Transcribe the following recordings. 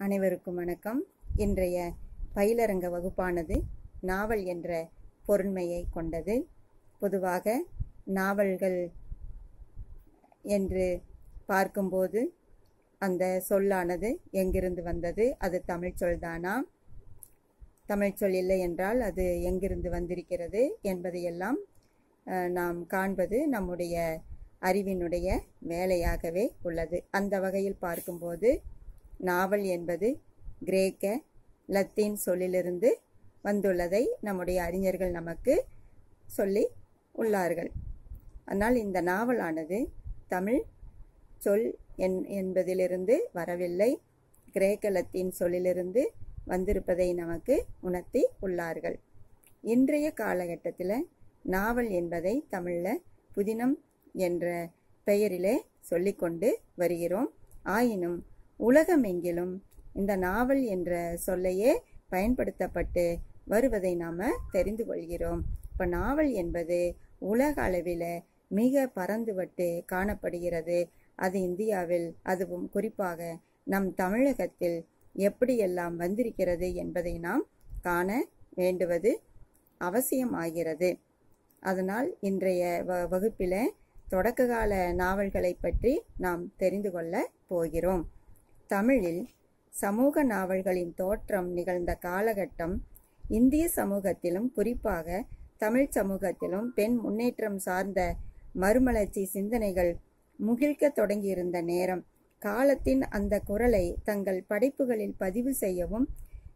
அனைவருக்கும் வணக்கம். இன்றைய பயிலரங்க வகுப்பானது நாவல் என்ற பொருண்மையை கொண்டது. பொதுவாக நாவல்கள் என்று பார்க்கும்போது அந்த சொல்லானது எங்கிருந்து வந்தது? அது தமிழ் சொல்தானா? தமிழ் சொல் இல்லை என்றால் அது எங்கிருந்து வந்திருக்கிறது என்பதையெல்லாம் நாம் காண்பது நம்முடைய அறிவினுடைய வேலையாகவே உள்ளது. அந்த வகையில் பார்க்கும்போது நாவல் என்பது கிரேக்க லத்தீன் சொல்லிலிருந்து வந்துள்ளதை நம்முடைய அறிஞர்கள் நமக்கு சொல்லி உள்ளார்கள். ஆனால் இந்த நாவலானது தமிழ் சொல் என் என்பதிலிருந்து வரவில்லை. கிரேக்க லத்தீன் சொல்லிலிருந்து வந்திருப்பதை நமக்கு உணர்த்தி உள்ளார்கள். இன்றைய காலகட்டத்தில் நாவல் என்பதை தமிழில் புதினம் என்ற பெயரிலே சொல்லிக்கொண்டு வருகிறோம். ஆயினும் உலகமெங்கிலும் இந்த நாவல் என்ற சொல்லையே பயன்படுத்தப்பட்டு வருவதை நாம் தெரிந்து கொள்கிறோம். இப்போ நாவல் என்பது உலக அளவில் மிக பறந்துபட்டு காணப்படுகிறது. அது இந்தியாவில் அதுவும் குறிப்பாக நம் தமிழகத்தில் எப்படியெல்லாம் வந்திருக்கிறது என்பதை நாம் காண வேண்டுவது அவசியமாகிறது. அதனால் இன்றைய வ வகுப்பில் தொடக்ககால நாவல்களை பற்றி நாம் தெரிந்து கொள்ள போகிறோம். தமிழில் சமூக நாவல்களின் தோற்றம் நிகழ்ந்த காலகட்டம் இந்திய சமூகத்திலும் குறிப்பாக தமிழ் சமூகத்திலும் பெண் முன்னேற்றம் சார்ந்த மறுமலர்ச்சி சிந்தனைகள் முகிழ்க்க தொடங்கியிருந்த நேரம். காலத்தின் அந்த குரலை தங்கள் படைப்புகளில் பதிவு செய்யவும்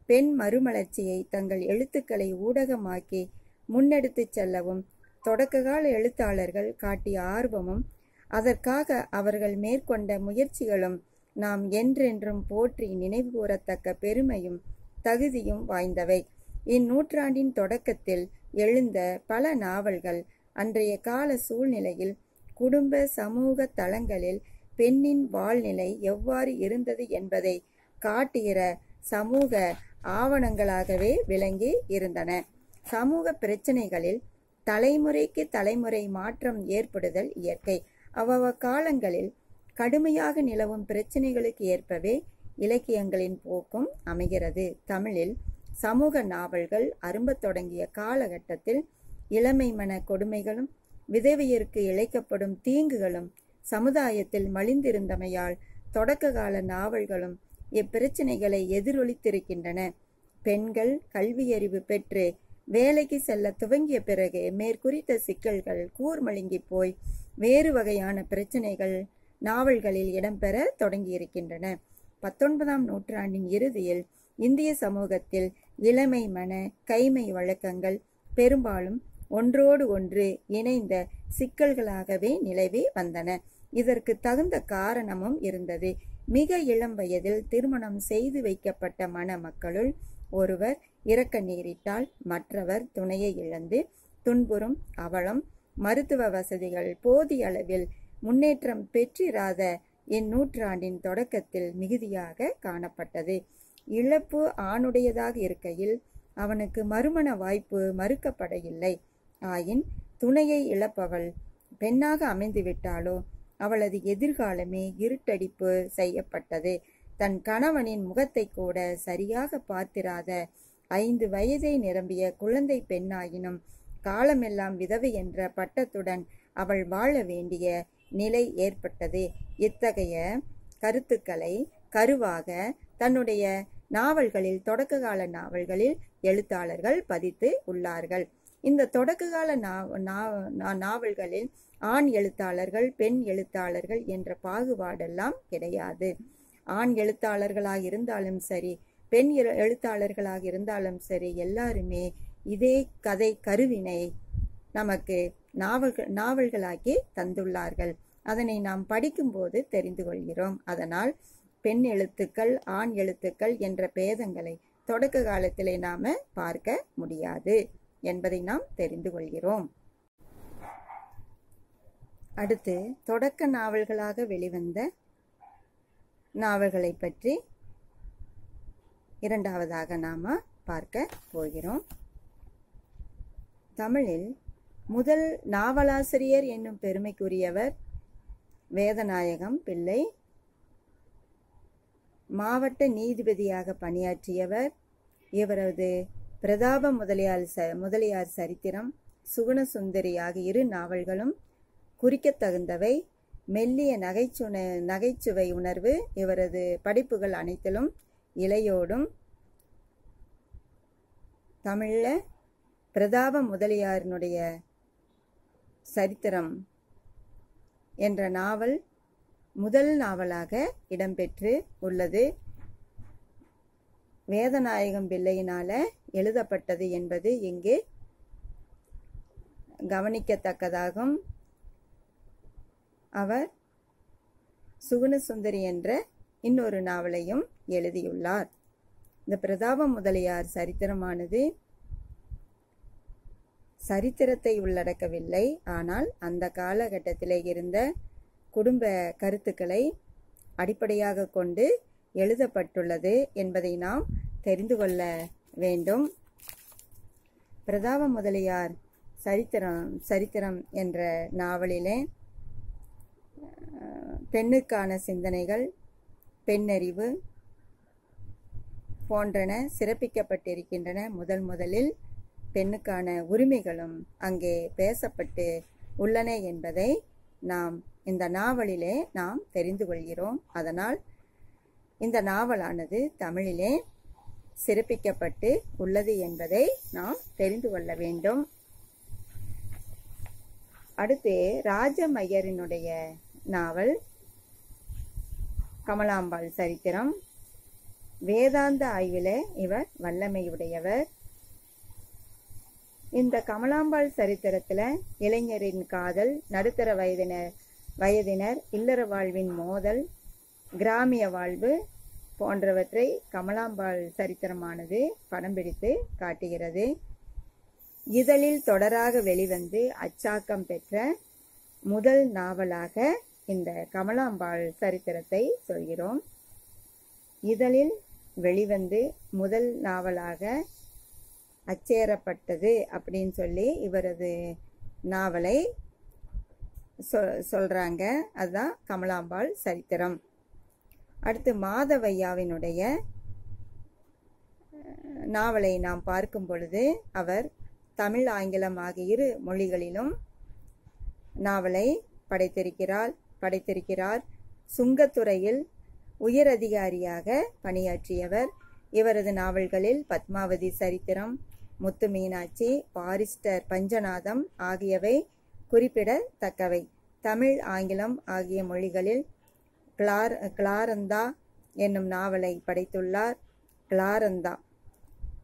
பெண் மறுமலர்ச்சியை தங்கள் எழுத்துக்களை ஊடகமாக்கி முன்னெடுத்துச் செல்லவும் தொடக்ககால எழுத்தாளர்கள் காட்டிய ஆர்வமும் அதற்காக அவர்கள் மேற்கொண்ட முயற்சிகளும் நாம் என்றென்றும் போற்றி நினைவுகூரத்தக்க பெருமையும் தகுதியும் வாய்ந்தவை. இந்நூற்றாண்டின் தொடக்கத்தில் எழுந்த பல நாவல்கள் அன்றைய கால சூழ்நிலையில் குடும்ப சமூக தளங்களில் பெண்ணின் வாழ்நிலை எவ்வாறு இருந்தது என்பதை காட்டுகிற சமூக ஆவணங்களாகவே விளங்கி இருந்தன. சமூக பிரச்சனைகளில் தலைமுறைக்கு தலைமுறை மாற்றம் ஏற்படுதல் இயற்கை. அவ்வவ காலங்களில் கடுமையாக நிலவும் பிரச்சனைகளுக்கு ஏற்பவே இலக்கியங்களின் போக்கும் அமைகிறது. தமிழில் சமூக நாவல்கள் அரும்பத் தொடங்கிய காலகட்டத்தில் இளமை மன கொடுமைகளும் விதவையருக்கு இழைக்கப்படும் தீங்குகளும் சமுதாயத்தில் மலிந்திருந்தமையால் தொடக்க கால நாவல்களும் இப்பிரச்சனைகளை எதிரொலித்திருக்கின்றன. பெண்கள் கல்வியறிவு பெற்று வேலைக்கு செல்ல துவங்கிய பிறகு மேற்குறித்த சிக்கல்கள் கூர்மழுங்கி போய் வேறு வகையான பிரச்சனைகள் நாவல்களில் இடம்பெற தொடங்கியிருக்கின்றன. பத்தொன்பதாம் நூற்றாண்டின் இறுதியில் இந்திய சமூகத்தில் இளமை மன கைமை வழக்கங்கள் பெரும்பாலும் ஒன்றோடு ஒன்று இணைந்த சிக்கல்களாகவே நிலவி வந்தன. இதற்கு தகுந்த காரணமும் இருந்தது. மிக இளம் வயதில் திருமணம் செய்து வைக்கப்பட்ட மணமக்களுள் ஒருவர் இறக்க நேரிட்டால் மற்றவர் துணையை இழந்து துன்புறும் அவலம் மருத்துவ வசதிகள் போதிய அளவில் முன்னேற்றம் பெற்றிராத இந்நூற்றாண்டின் தொடக்கத்தில் மிகுதியாக காணப்பட்டது. இழப்பு ஆணுடையதாக இருக்கையில் அவனுக்கு மறுமண வாய்ப்பு மறுக்கப்பட இல்லை ஆயின் துணையை இழப்பவள் பெண்ணாக அமைந்துவிட்டாலோ அவளது எதிர்காலமே இருட்டடிப்பு செய்யப்பட்டது. தன் கணவனின் முகத்தை கூட சரியாக பார்த்திராத ஐந்து வயதை நிரம்பிய குழந்தை பெண்ணாயினும் காலமெல்லாம் விதவை என்ற பட்டத்துடன் அவள் வாழ வேண்டிய நிலை ஏற்பட்டது. இத்தகைய கருத்துக்களை கருவாக தன்னுடைய நாவல்களில் தொடக்ககால நாவல்களில் எழுத்தாளர்கள் பதித்து உள்ளார்கள். இந்த தொடக்ககால நாவல்களில் ஆண் எழுத்தாளர்கள் பெண் எழுத்தாளர்கள் என்ற பாகுபாடெல்லாம் கிடையாது. ஆண் எழுத்தாளர்களாக இருந்தாலும் சரி பெண் எழுத்தாளர்களாக இருந்தாலும் சரி எல்லாருமே இதே கதை கருவினை நமக்கு நாவல்கள் நாவல்களாக்கி தந்துள்ளார்கள். அதனை நாம் படிக்கும்போது தெரிந்து கொள்கிறோம். அதனால் பெண் எழுத்துக்கள் ஆண் எழுத்துக்கள் என்ற பேதங்களை தொடக்க காலத்திலே நாம பார்க்க முடியாது என்பதை நாம் தெரிந்து கொள்கிறோம். அடுத்து தொடக்க நாவல்களாக வெளிவந்த நாவல்களை பற்றி இரண்டாவதாக நாம பார்க்க போகிறோம். தமிழில் முதல் நாவலாசிரியர் என்னும் பெருமைக்குரியவர் வேதநாயகம் பிள்ளை. மாவட்ட நீதிபதியாக பணியாற்றியவர் இவரது பிரதாப முதலியார் ச முதலியார் சரித்திரம் சுகுணசுந்தரி ஆகிய இரு நாவல்களும் குறிக்கத்தகுந்தவை மெல்லிய நகைச்சுன நகைச்சுவை உணர்வு இவரது படைப்புகள் அனைத்திலும் இலையோடும் தமிழில் பிரதாப முதலியாரினுடைய சரித்திரம் என்ற நாவல் முதல் நாவலாக இடம்பெற்று உள்ளது. வேதநாயகம் பிள்ளையினால எழுதப்பட்டது என்பது இங்கு கவனிக்கத்தக்கதாகும். அவர் சுகுணசுந்தரி என்ற இன்னொரு நாவலையும் எழுதியுள்ளார். இந்த பிரதாப முதலியார் சரித்திரமானது சரித்திரத்தை உள்ளடக்கவில்லை. ஆனால் அந்த காலகட்டத்திலே இருந்த குடும்ப கருத்துக்களை அடிப்படையாக கொண்டு எழுதப்பட்டுள்ளது என்பதை நாம் தெரிந்து கொள்ள வேண்டும். பிரதாப முதலியார் சரித்திரம் சரித்திரம் என்ற நாவலிலே பெண்ணுக்கான சிந்தனைகள் பெண்ணறிவு போன்றன சிறப்பிக்கப்பட்டிருக்கின்றன. முதல் முதலில் பெண்ணுக்கான உரிமைகளும் அங்கே பேசப்பட்டு உள்ளன என்பதை நாம் இந்த நாவலிலே நாம் தெரிந்து கொள்கிறோம். அதனால் இந்த நாவலானது தமிழிலே சிறப்பிக்கப்பட்டு உள்ளது என்பதை நாம் தெரிந்து கொள்ள வேண்டும். அடுத்து ராஜமையரினுடைய நாவல் கமலாம்பாள் சரித்திரம். வேதாந்த ஆய்வில் இவர் வல்லமையுடையவர். இந்த கமலாம்பாள் சரித்திரத்தில் இளைஞரின் காதல் நடுத்தர வயதினர் வயதினர் இல்லற வாழ்வின் மோதல் கிராமிய வாழ்வு போன்றவற்றை கமலாம்பாள் சரித்திரமானது படம் பிடித்து காட்டுகிறது. இதழில் தொடராக வெளிவந்து அச்சாக்கம் பெற்ற முதல் நாவலாக இந்த கமலாம்பாள் சரித்திரத்தை சொல்கிறோம். இதழில் வெளிவந்து முதல் நாவலாக அச்சேரப்பட்டது அப்படின்னு சொல்லி இவரது நாவலை சொ சொல்கிறாங்க அதுதான் கமலாம்பாள் சரித்திரம். அடுத்து மாதவையாவினுடைய நாவலை நாம் பார்க்கும் பொழுது அவர் தமிழ் ஆங்கிலம் ஆகிய இரு மொழிகளிலும் நாவலை படைத்திருக்கிறார் படைத்திருக்கிறார். சுங்கத்துறையில் உயர் அதிகாரியாக பணியாற்றியவர் இவரது நாவல்களில் பத்மாவதி சரித்திரம் முத்து மீனாட்சி பாரிஸ்டர் பஞ்சநாதம் ஆகியவை குறிப்பிடத்தக்கவை. தமிழ் ஆங்கிலம் ஆகிய மொழிகளில் கிளார் கிளாரந்தா என்னும் நாவலை படைத்துள்ளார். கிளாரந்தா.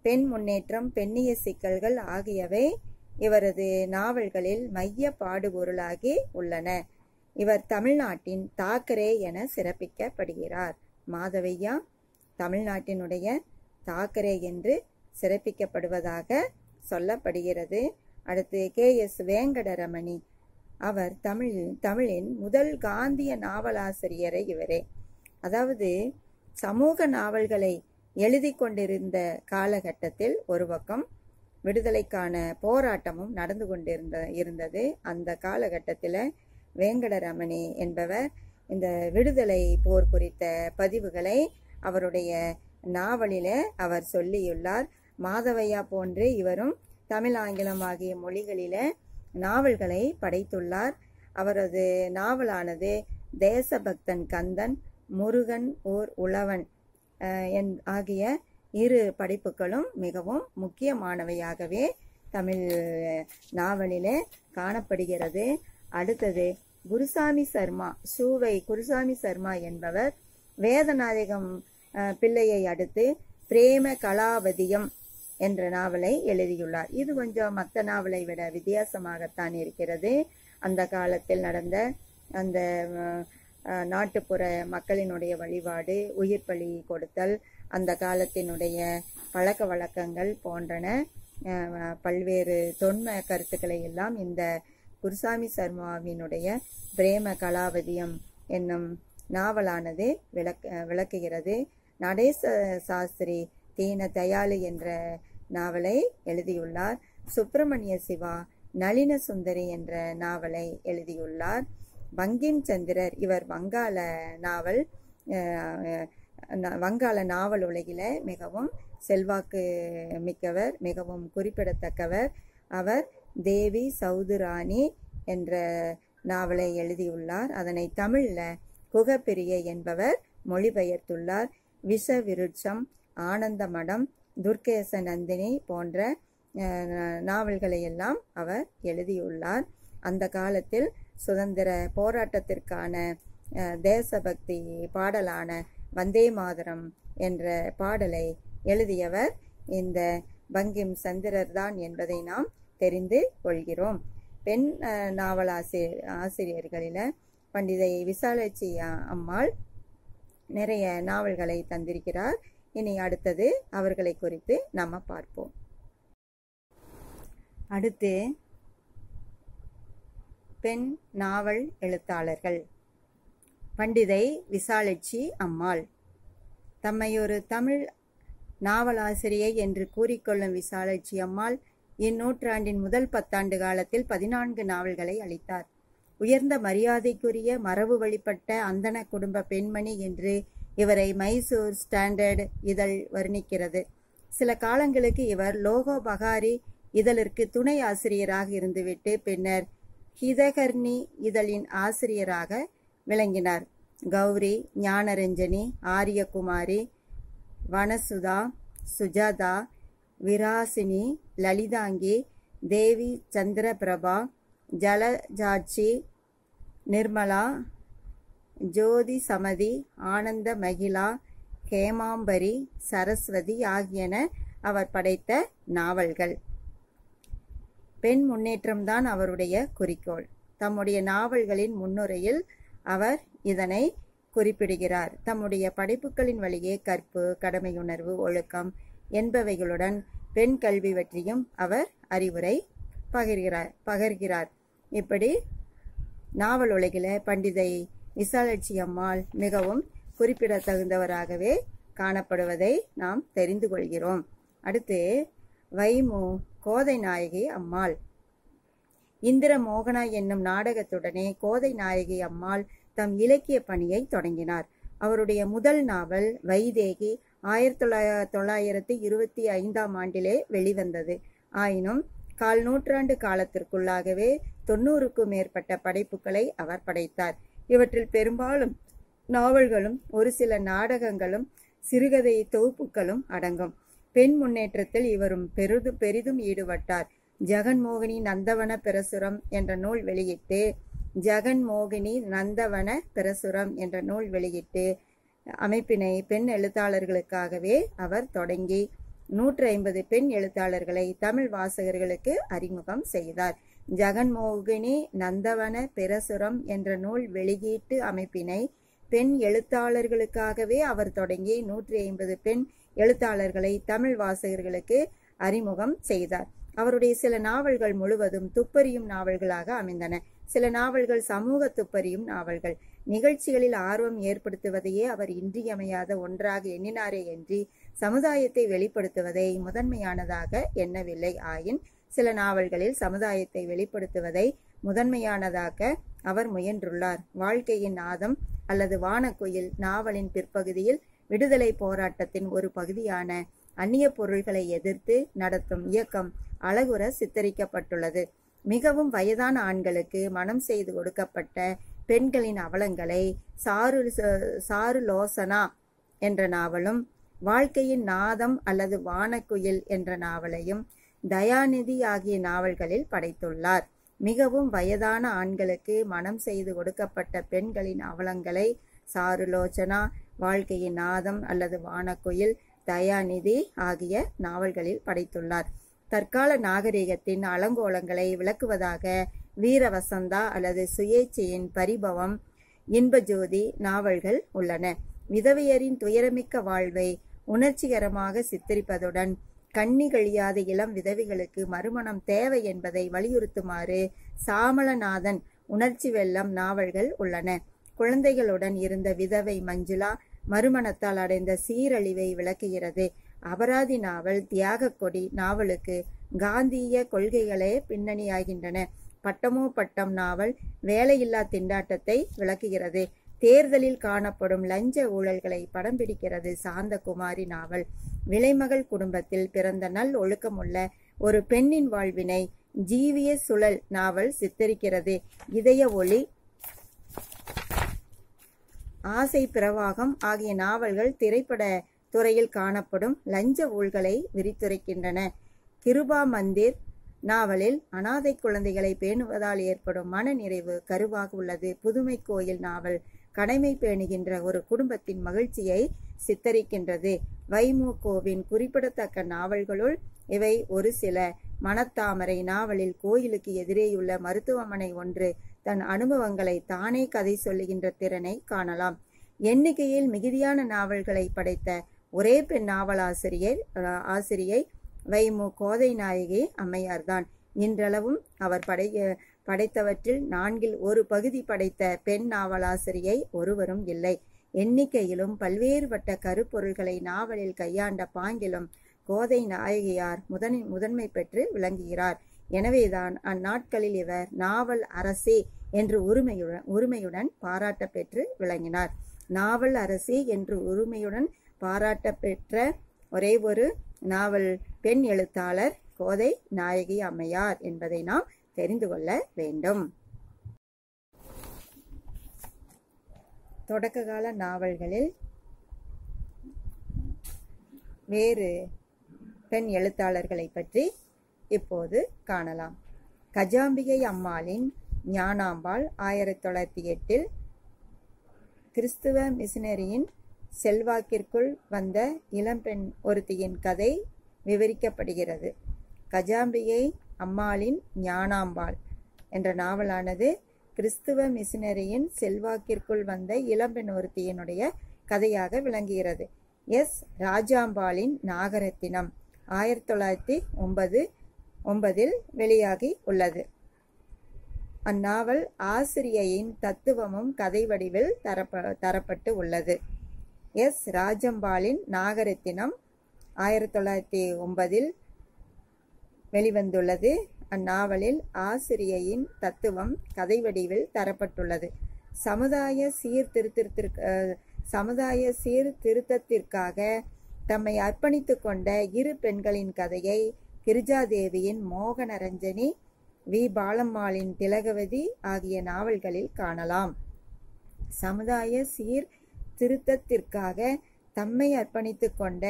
பெண் முன்னேற்றம் பெண்ணிய சிக்கல்கள் ஆகியவை இவரது நாவல்களில் மைய பாடுபொருளாகி உள்ளன. இவர் தமிழ்நாட்டின் தாக்கரே என சிறப்பிக்கப்படுகிறார். மாதவையா தமிழ்நாட்டினுடைய தாக்கரே என்று சிறப்பிக்கப்படுவதாக சொல்லப்படுகிறது. அடுத்து கே. எஸ். வேங்கடரமணி அவர் தமிழ் தமிழின் முதல் காந்திய நாவலாசிரியரை இவரே. அதாவது சமூக நாவல்களை எழுதி கொண்டிருந்த காலகட்டத்தில் ஒரு பக்கம் விடுதலைக்கான போராட்டமும் நடந்து கொண்டிருந்த இருந்தது. அந்த காலகட்டத்தில் வேங்கடரமணி என்பவர் இந்த விடுதலை போர் குறித்த பதிவுகளை அவருடைய நாவலில் அவர் சொல்லியுள்ளார் மாதவையா போன்று இவரும் தமிழ் ஆங்கிலம் ஆகிய மொழிகளில நாவல்களை படைத்துள்ளார். அவரது நாவலானது தேசபக்தன் கந்தன் முருகன் ஓர் உழவன் என் ஆகிய இரு படைப்புகளும் மிகவும் முக்கியமானவையாகவே தமிழ் நாவலிலே காணப்படுகிறது. அடுத்தது குருசாமி சர்மா சூவை குருசாமி சர்மா என்பவர் வேதநாயகம் பிள்ளையை அடுத்து பிரேம கலாவதியம் என்ற நாவலை எழுதியுள்ளார். இது கொஞ்சம் மற்ற நாவலை விட வித்தியாசமாகத்தான் இருக்கிறது. அந்த காலத்தில் நடந்த அந்த நாட்டுப்புற மக்களினுடைய வழிபாடு உயிர் பலி கொடுத்தல் அந்த காலத்தினுடைய பழக்க வழக்கங்கள் போன்றன. பல்வேறு தொன்ம கருத்துக்களை எல்லாம் இந்த குருசாமி சர்மாவினுடைய பிரேம கலாவதியம் என்னும் நாவலானது விளக்க விளக்குகிறது. நடேச சாஸ்திரி தீன தயாளு என்ற நாவலை எழுதியுள்ளார். சுப்பிரமணிய சிவா நளின சுந்தரி என்ற நாவலை எழுதியுள்ளார். பங்கிம் சந்திரர் இவர் வங்காள நாவல் வங்காள நாவல் உலகில மிகவும் செல்வாக்கு மிக்கவர் மிகவும் குறிப்பிடத்தக்கவர். அவர் தேவி சௌதுராணி என்ற நாவலை எழுதியுள்ளார். அதனை தமிழில் புகப்பிரிய என்பவர் மொழிபெயர்த்துள்ளார். விஷ விருட்சம் ஆனந்த மடம் துர்கேச நந்தினி போன்ற நாவல்களையெல்லாம் நாவல்களை எல்லாம் அவர் எழுதியுள்ளார். அந்த காலத்தில் சுதந்திர போராட்டத்திற்கான தேசபக்தி பாடலான வந்தே மாதரம் என்ற பாடலை எழுதியவர் இந்த பங்கிம் சந்திரர் தான் என்பதை நாம் தெரிந்து கொள்கிறோம். பெண் நாவல் நாவலாசி ஆசிரியர்களில் பண்டிதை விசாலட்சி அம்மாள் நிறைய நாவல்களை தந்திருக்கிறார். இனி அடுத்தது அவர்களை குறித்து நம்ம பார்ப்போம். அடுத்து பெண் நாவல் எழுத்தாளர்கள். பண்டிதை விசாலட்சி அம்மாள். தம்மை ஒரு தமிழ் நாவலாசிரியை என்று கூறிக்கொள்ளும் விசாலட்சி அம்மாள் இந்நூற்றாண்டின் முதல் பத்தாண்டு காலத்தில் பதினான்கு நாவல்களை அளித்தார். உயர்ந்த மரியாதைக்குரிய மரபு வழிபட்ட அந்தன குடும்ப பெண்மணி என்று இவரை மைசூர் ஸ்டாண்டர்ட் இதழ் வர்ணிக்கிறது. சில காலங்களுக்கு இவர் லோகோ பகாரி இதழிற்கு துணை ஆசிரியராக இருந்துவிட்டு பின்னர் ஹிதகர்ணி இதழின் ஆசிரியராக விளங்கினார். கௌரி ஞானரஞ்சனி ஆரியகுமாரி வனசுதா சுஜாதா விராசினி லலிதாங்கி தேவி சந்திரபிரபா ஜலஜாட்சி நிர்மலா ஜோதி சமதி ஆனந்த மகிழா ஹேமாம்பரி சரஸ்வதி ஆகியன அவர் படைத்த நாவல்கள். பெண் முன்னேற்றம்தான் அவருடைய குறிக்கோள். தம்முடைய நாவல்களின் முன்னுரையில் அவர் இதனை குறிப்பிடுகிறார். தம்முடைய படைப்புகளின் வழியே கற்பு கடமையுணர்வு ஒழுக்கம் என்பவைகளுடன் பெண் கல்வி பற்றியும் அவர் அறிவுரை பகிர்கிறார் பகர்கிறார். இப்படி நாவல் உலகில பண்டிதை விசாலட்சி அம்மாள் மிகவும் குறிப்பிடத்தகுந்தவராகவே காணப்படுவதை நாம் தெரிந்து கொள்கிறோம். அடுத்து வைமு கோதை நாயகி அம்மாள். இந்திர மோகனா என்னும் நாடகத்துடனே கோதை நாயகி அம்மாள் தம் இலக்கிய பணியை தொடங்கினார். அவருடைய முதல் நாவல் வைதேகி ஆயிரத்தி தொள்ளாயிரத்தி தொள்ளாயிரத்தி இருபத்தி ஐந்தாம் ஆண்டிலே வெளிவந்தது. ஆயினும் கால் நூற்றாண்டு காலத்திற்குள்ளாகவே தொண்ணூறுக்கும் மேற்பட்ட படைப்புகளை அவர் படைத்தார். இவற்றில் பெரும்பாலும் நாவல்களும் ஒரு சில நாடகங்களும் சிறுகதை தொகுப்புகளும் அடங்கும். பெண் முன்னேற்றத்தில் இவரும் பெரிதும் பெரிதும் ஈடுபட்டார். ஜெகன்மோகினி நந்தவன பிரசுரம் என்ற நூல் வெளியிட்டு ஜெகன்மோகினி நந்தவன பிரசுரம் என்ற நூல் வெளியிட்டு அமைப்பினை பெண் எழுத்தாளர்களுக்காகவே அவர் தொடங்கி நூற்றி ஐம்பது பெண் எழுத்தாளர்களை தமிழ் வாசகர்களுக்கு அறிமுகம் செய்தார். ஜெகன்மோகினி நந்தவன பிரசுரம் என்ற நூல் வெளியீட்டு அமைப்பினை பெண் எழுத்தாளர்களுக்காகவே அவர் தொடங்கி நூற்றி ஐம்பது பெண் எழுத்தாளர்களை தமிழ் வாசகர்களுக்கு அறிமுகம் செய்தார். அவருடைய சில நாவல்கள் முழுவதும் துப்பறியும் நாவல்களாக அமைந்தன. சில நாவல்கள் சமூக துப்பறியும் நாவல்கள். நிகழ்ச்சிகளில் ஆர்வம் ஏற்படுத்துவதையே அவர் இன்றியமையாத ஒன்றாக எண்ணினாரே என்று சமுதாயத்தை வெளிப்படுத்துவதை முதன்மையானதாக எண்ணவில்லை. ஆயின் சில நாவல்களில் சமுதாயத்தை வெளிப்படுத்துவதை முதன்மையானதாக்க அவர் முயன்றுள்ளார். வாழ்க்கையின் நாதம் அல்லது வானக்குயில் நாவலின் பிற்பகுதியில் விடுதலை போராட்டத்தின் ஒரு பகுதியான அந்நிய பொருள்களை எதிர்த்து நடத்தும் இயக்கம் அழகுற சித்தரிக்கப்பட்டுள்ளது. மிகவும் வயதான ஆண்களுக்கு மனம் செய்து கொடுக்கப்பட்ட பெண்களின் அவலங்களை சாரு சாருலோசனா என்ற நாவலும் வாழ்க்கையின் நாதம் அல்லது வானக்குயில் என்ற நாவலையும் தயாநிதி ஆகிய நாவல்களில் படைத்துள்ளார். மிகவும் வயதான ஆண்களுக்கு மனம் செய்து கொடுக்கப்பட்ட பெண்களின் அவலங்களை சாருலோச்சனா வாழ்க்கையின் நாதம் அல்லது வானக்குயில் தயாநிதி ஆகிய நாவல்களில் படைத்துள்ளார். தற்கால நாகரிகத்தின் அலங்கோலங்களை விளக்குவதாக வீரவசந்தா அல்லது சுயேச்சையின் பரிபவம் இன்பஜோதி நாவல்கள் உள்ளன. விதவையரின் துயரமிக்க வாழ்வை உணர்ச்சிகரமாக சித்தரிப்பதுடன் கண்ணிகழியாத இளம் விதவைகளுக்கு மறுமணம் தேவை என்பதை வலியுறுத்துமாறு சாமளநாதன் உணர்ச்சி வெள்ளம் நாவல்கள் உள்ளன. குழந்தைகளுடன் இருந்த விதவை மஞ்சுளா மறுமணத்தால் அடைந்த சீரழிவை விளக்குகிறது. அபராதி நாவல் தியாக கொடி நாவலுக்கு காந்திய கொள்கைகளே பின்னணியாகின்றன. பட்டமோ பட்டம் நாவல் வேலையில்லா திண்டாட்டத்தை விளக்குகிறது. தேர்தலில் காணப்படும் லஞ்ச ஊழல்களை படம் பிடிக்கிறது சாந்தகுமாரி நாவல். விலைமகள் குடும்பத்தில் பிறந்த நல் ஒழுக்கமுள்ள ஒரு பெண்ணின் வாழ்வினை ஜீவிய சுழல் நாவல் சித்தரிக்கிறது. இதய ஒளி ஆசை பிரவாகம் ஆகிய நாவல்கள் திரைப்பட துறையில் காணப்படும் லஞ்ச ஊழ்களை விரித்துரைக்கின்றன. கிருபா மந்திர் நாவலில் அனாதை குழந்தைகளை பேணுவதால் ஏற்படும் மன நிறைவு கருவாக உள்ளது. புதுமை கோயில் நாவல். கடமை பேணுகின்ற ஒரு குடும்பத்தின் மகிழ்ச்சியை சித்தரிக்கின்றது. வைமுகோவின் குறிப்பிடத்தக்க நாவல்களுள் இவை ஒரு சில. மணத்தாமரை நாவலில் கோயிலுக்கு எதிரேயுள்ள மருத்துவமனை ஒன்று. தன் அனுபவங்களை தானே கதை சொல்லுகின்ற திறனை காணலாம். எண்ணிக்கையில் மிகுதியான நாவல்களை படைத்த ஒரே பெண் நாவலாசிரியர் ஆசிரியை வைமு கோதை நாயகி அம்மையார்தான். இன்றளவும் அவர் படை படைத்தவற்றில் நான்கில் ஒரு பகுதி படைத்த பெண் நாவலாசிரியை ஒருவரும் இல்லை. எண்ணிக்கையிலும் பல்வேறுபட்ட கருப்பொருள்களை நாவலில் கையாண்ட பாங்கிலும் கோதை நாயகியார் முதன் முதன்மை பெற்று விளங்குகிறார். எனவேதான் அந்நாட்களில் இவர் நாவல் அரசி என்று உரிமையுடன் உரிமையுடன் பாராட்ட பெற்று விளங்கினார். நாவல் அரசி என்று உரிமையுடன் பாராட்ட பெற்ற ஒரே ஒரு நாவல் பெண் எழுத்தாளர் கோதை நாயகி அம்மையார் என்பதை நாம் தெரிந்து கொள்ள வேண்டும். தொடக்ககால நாவல்களில் வேறு பெண் எழுத்தாளர்களை பற்றி இப்போது காணலாம். கஜாம்பிகை அம்மாளின் ஞானாம்பாள் ஆயிரத்தி தொள்ளாயிரத்தி எட்டில் கிறிஸ்துவ மிஷினரியின் செல்வாக்கிற்குள் வந்த இளம்பெண் ஒருத்தியின் கதை விவரிக்கப்படுகிறது. கஜாம்பிகை அம்மாளின் ஞானாம்பாள் என்ற நாவலானது கிறிஸ்துவ மிஷினரியின் செல்வாக்கிற்குள் வந்த இளம்பெண் ஒருத்தியினுடைய கதையாக விளங்குகிறது. எஸ். ராஜாம்பாளின் நாகரத்தினம் ஆயிரத்தி தொள்ளாயிரத்தி ஒன்பது ஒன்பதில் வெளியாகி உள்ளது. அந்நாவல் ஆசிரியையின் தத்துவமும் கதை வடிவில் தரப்ப தரப்பட்டு உள்ளது. எஸ். ராஜம்பாளின் நாகரத்தினம் ஆயிரத்தி தொள்ளாயிரத்தி ஒன்பதில் வெளிவந்துள்ளது. அந்நாவலில் ஆசிரியையின் தத்துவம் கதை வடிவில் தரப்பட்டுள்ளது. சமுதாய சீர்திருத்திற்கு சமுதாய சீர்திருத்தத்திற்காக தம்மை அர்ப்பணித்து கொண்ட இரு பெண்களின் கதையை கிரிஜாதேவியின் மோகனரஞ்சனி வி. பாலம்மாளின் திலகவதி ஆகிய நாவல்களில் காணலாம். சமுதாய சீர் திருத்தத்திற்காக தம்மை அர்ப்பணித்து கொண்ட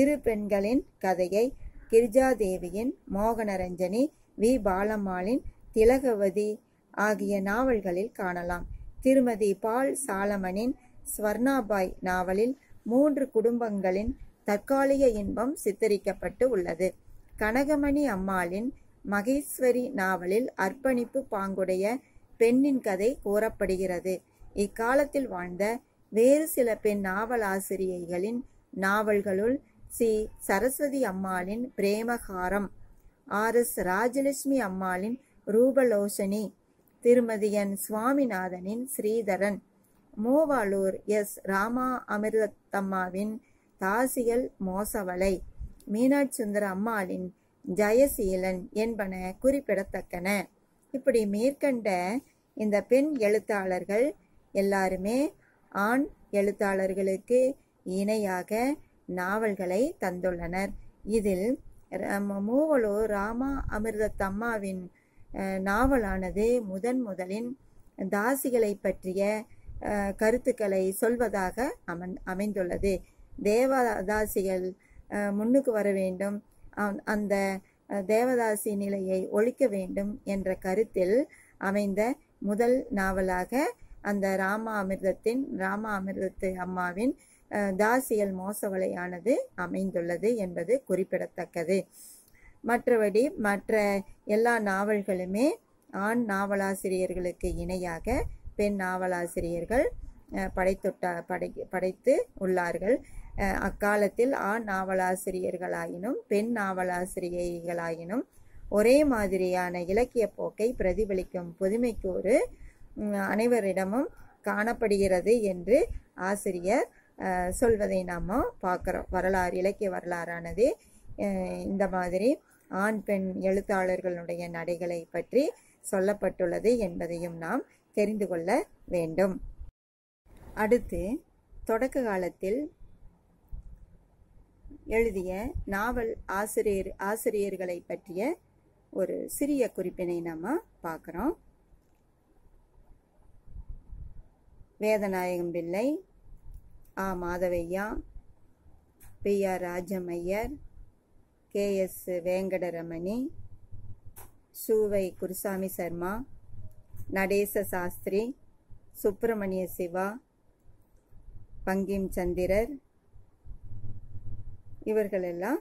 இரு பெண்களின் கதையை கிரிஜாதேவியின் மோகனரஞ்சனி வி. பாலம்மாளின் திலகவதி ஆகிய நாவல்களில் காணலாம். திருமதி பால் சாலமனின் ஸ்வர்ணாபாய் நாவலில் மூன்று குடும்பங்களின் தற்காலிக இன்பம் சித்தரிக்கப்பட்டு உள்ளது. கனகமணி அம்மாளின் மகேஸ்வரி நாவலில் அர்ப்பணிப்பு பாங்குடைய பெண்ணின் கதை கூறப்படுகிறது. இக்காலத்தில் வாழ்ந்த வேறு சில பெண் நாவலாசிரியைகளின் நாவல்களுள் சி. சரஸ்வதி அம்மாளின் பிரேமகாரம். ஆர். எஸ். ராஜலட்சுமி அம்மாளின் ரூபலோசனி. திருமதி என். சுவாமிநாதனின் ஸ்ரீதரன். மூவாளூர் எஸ். ராமா அமிர்தத்தம்மாவின் தாசியல் மோசவலை மீனாட்சி சுந்தர அம்மாளின் ஜெயசீலன் என்பன குறிப்பிடத்தக்கன. இப்படி மேற்கண்ட இந்த பெண் எழுத்தாளர்கள் எல்லாருமே ஆண் எழுத்தாளர்களுக்கு இணையாக நாவல்களை தந்துள்ளனர். இதில் மூவலூர் ராமா அமிர்தத்தம்மாவின் நாவலானது முதன் முதலின் தாசிகளை பற்றிய கருத்துக்களை சொல்வதாக அமன் அமைந்துள்ளது. தேவதாசிகள் முன்னுக்கு வர வேண்டும். அந்த தேவதாசி நிலையை ஒழிக்க வேண்டும் என்ற கருத்தில் அமைந்த முதல் நாவலாக அந்த ராமா அமிர்தத்தின் ராமா அமிர்தத்து அம்மாவின் தாசியல் மோசவலையானது அமைந்துள்ளது என்பது குறிப்பிடத்தக்கது. மற்றபடி மற்ற எல்லா நாவல்களுமே ஆண் நாவலாசிரியர்களுக்கு இணையாக பெண் நாவலாசிரியர்கள் படைத்துட்ட படை படைத்து உள்ளார்கள். அக்காலத்தில் ஆண் நாவலாசிரியர்களாயினும் பெண் நாவலாசிரியர்களாயினும் ஒரே மாதிரியான இலக்கிய போக்கை பிரதிபலிக்கும் புதுமைக்கு ஒரு அனைவரிடமும் காணப்படுகிறது என்று ஆசிரியர் சொல்வதை நாம் பார்க்குறோம். வரலாறு இலக்கிய வரலாறானது இந்த மாதிரி ஆண் பெண் எழுத்தாளர்களுடைய நடைகளை பற்றி சொல்லப்பட்டுள்ளது என்பதையும் நாம் தெரிந்து கொள்ள வேண்டும். அடுத்து தொடக்க காலத்தில் எழுதிய நாவல் ஆசிரியர் ஆசிரியர்களை பற்றிய ஒரு சிறிய குறிப்பினை நாம் பார்க்குறோம். வேதநாயகம் பிள்ளை ஆ Madhavaiah P. R. Rajamaiyer K. S. Venkataramani சூவை Gurusamy Sharma Natesa Sastri Subramaniya Siva Bankim சந்திரர் இவர்களெல்லாம்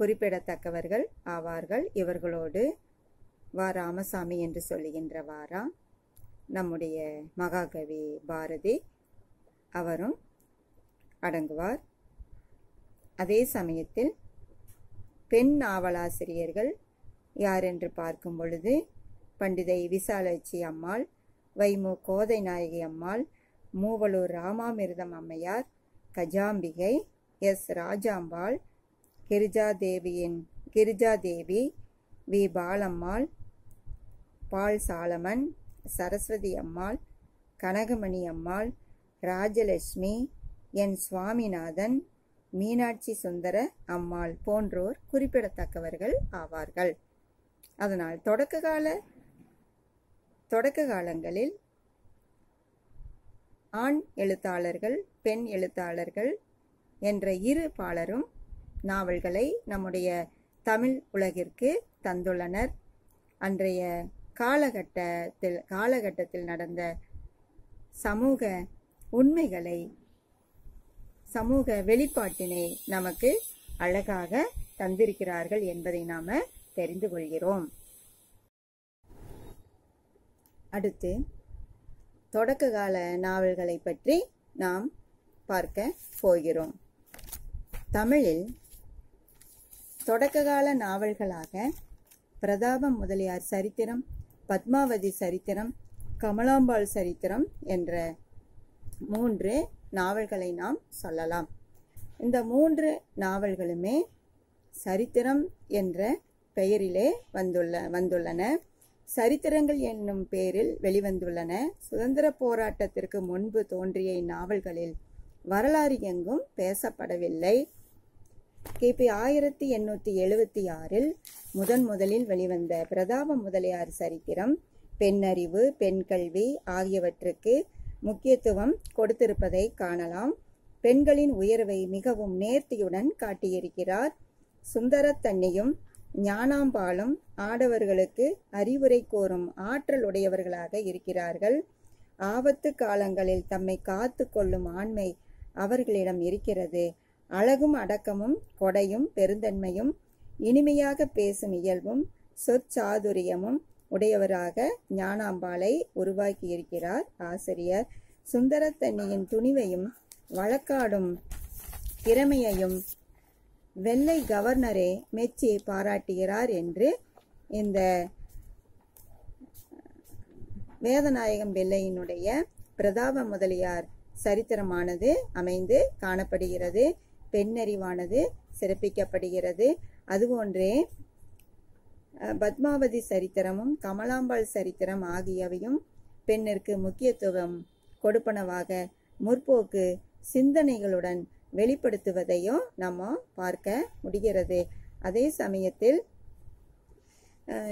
குறிப்பிடத்தக்கவர்கள் ஆவார்கள். இவர்களோடு வா. ராமசாமி என்று சொல்லுகின்ற வாரா நம்முடைய மகாகவி பாரதி அவரும் அடங்குவார். அதே சமயத்தில் பெண் நாவலாசிரியர்கள் யார் என்று பார்க்கும் பொழுது பண்டிதை விசாலட்சி அம்மாள் வைமு கோதை நாயகி அம்மாள் மூவலூர் ராமாமிர்தம் அம்மையார் கஜாம்பிகை S Rajambal கிரிஜாதேவியின் Girijadevi V Balammal Paul Solomon Saraswathi Ammal Kanakamani Ammal Rajalakshmi N Swaminathan Meenakshi Sundara Ammal போன்றோர் குறிப்பிடத்தக்கவர்கள் ஆவார்கள். அதனால் தொடக்க கால தொடக்க காலங்களில் ஆண் எழுத்தாளர்கள் பெண் எழுத்தாளர்கள் என்ற இரு பாலரும் நாவல்களை நம்முடைய தமிழ் உலகிற்கு தந்துள்ளனர். அன்றைய காலகட்டத்தில் காலகட்டத்தில் நடந்த சமூக உண்மைகளை சமூக வெளிப்பாட்டினை நமக்கு அழகாக தந்திருக்கிறார்கள் என்பதை நாம தெரிந்து கொள்கிறோம். அடுத்து தொடக்க கால நாவல்களை பற்றி நாம் பார்க்க போகிறோம். தமிழில் தொடக்ககால நாவல்களாக பிரதாபம் முதலியார் சரித்திரம் பத்மாவதி சரித்திரம் கமலாம்பாள் சரித்திரம் என்ற மூன்று நாவல்களை நாம் சொல்லலாம். இந்த மூன்று நாவல்களுமே சரித்திரம் என்ற பெயரிலே வந்துள்ள வந்துள்ளன. சரித்திரங்கள் என்னும் பெயரில் வெளிவந்துள்ளன. சுதந்திர போராட்டத்திற்கு முன்பு தோன்றிய இந்நாவல்களில் வரலாறு எங்கும் பேசப்படவில்லை. கிபி ஆயிரத்தி எண்ணூத்தி எழுபத்தி ஆறில் முதன் முதலில் வெளிவந்த பிரதாப முதலியார் சரித்திரம் பெண்ணறிவு பெண் கல்வி ஆகியவற்றுக்கு முக்கியத்துவம் கொடுத்திருப்பதை காணலாம். பெண்களின் உயர்வை மிகவும் நேர்த்தியுடன் காட்டியிருக்கிறார். சுந்தரத்தன்னியும் ஞானாம்பாலும் ஆடவர்களுக்கு அறிவுரை கோரும் ஆற்றல் உடையவர்களாக இருக்கிறார்கள். ஆபத்து காலங்களில் தம்மை காத்து கொள்ளும் ஆண்மை அவர்களிடம் இருக்கிறது. அழகும் அடக்கமும் கொடையும் பெருந்தன்மையும் இனிமையாக பேசும் இயல்பும் சொற்சாதுரியமும் உடையவராக ஞானாம்பாளை உருவாக்கியிருக்கிறார் ஆசிரியர். சுந்தரத்தண்ணியின் துணிவையும் வழக்காடும் திறமையையும் வெள்ளை கவர்னரே மெச்சி பாராட்டுகிறார் என்று இந்த வேதநாயகம் வெள்ளையினுடைய பிரதாப முதலியார் சரித்திரமானது அமைந்து காணப்படுகிறது. பெண்ணறிவானது சிறப்பிக்கப்படுகிறது. அதுபோன்றே பத்மாவதி சரித்திரமும் கமலாம்பாள் சரித்திரம் ஆகியவையும் பெண்ணிற்கு முக்கியத்துவம் கொடுப்பனவாக முற்போக்கு சிந்தனைகளுடன் வெளிப்படுத்துவதையும் நம்ம பார்க்க முடிகிறது. அதே சமயத்தில்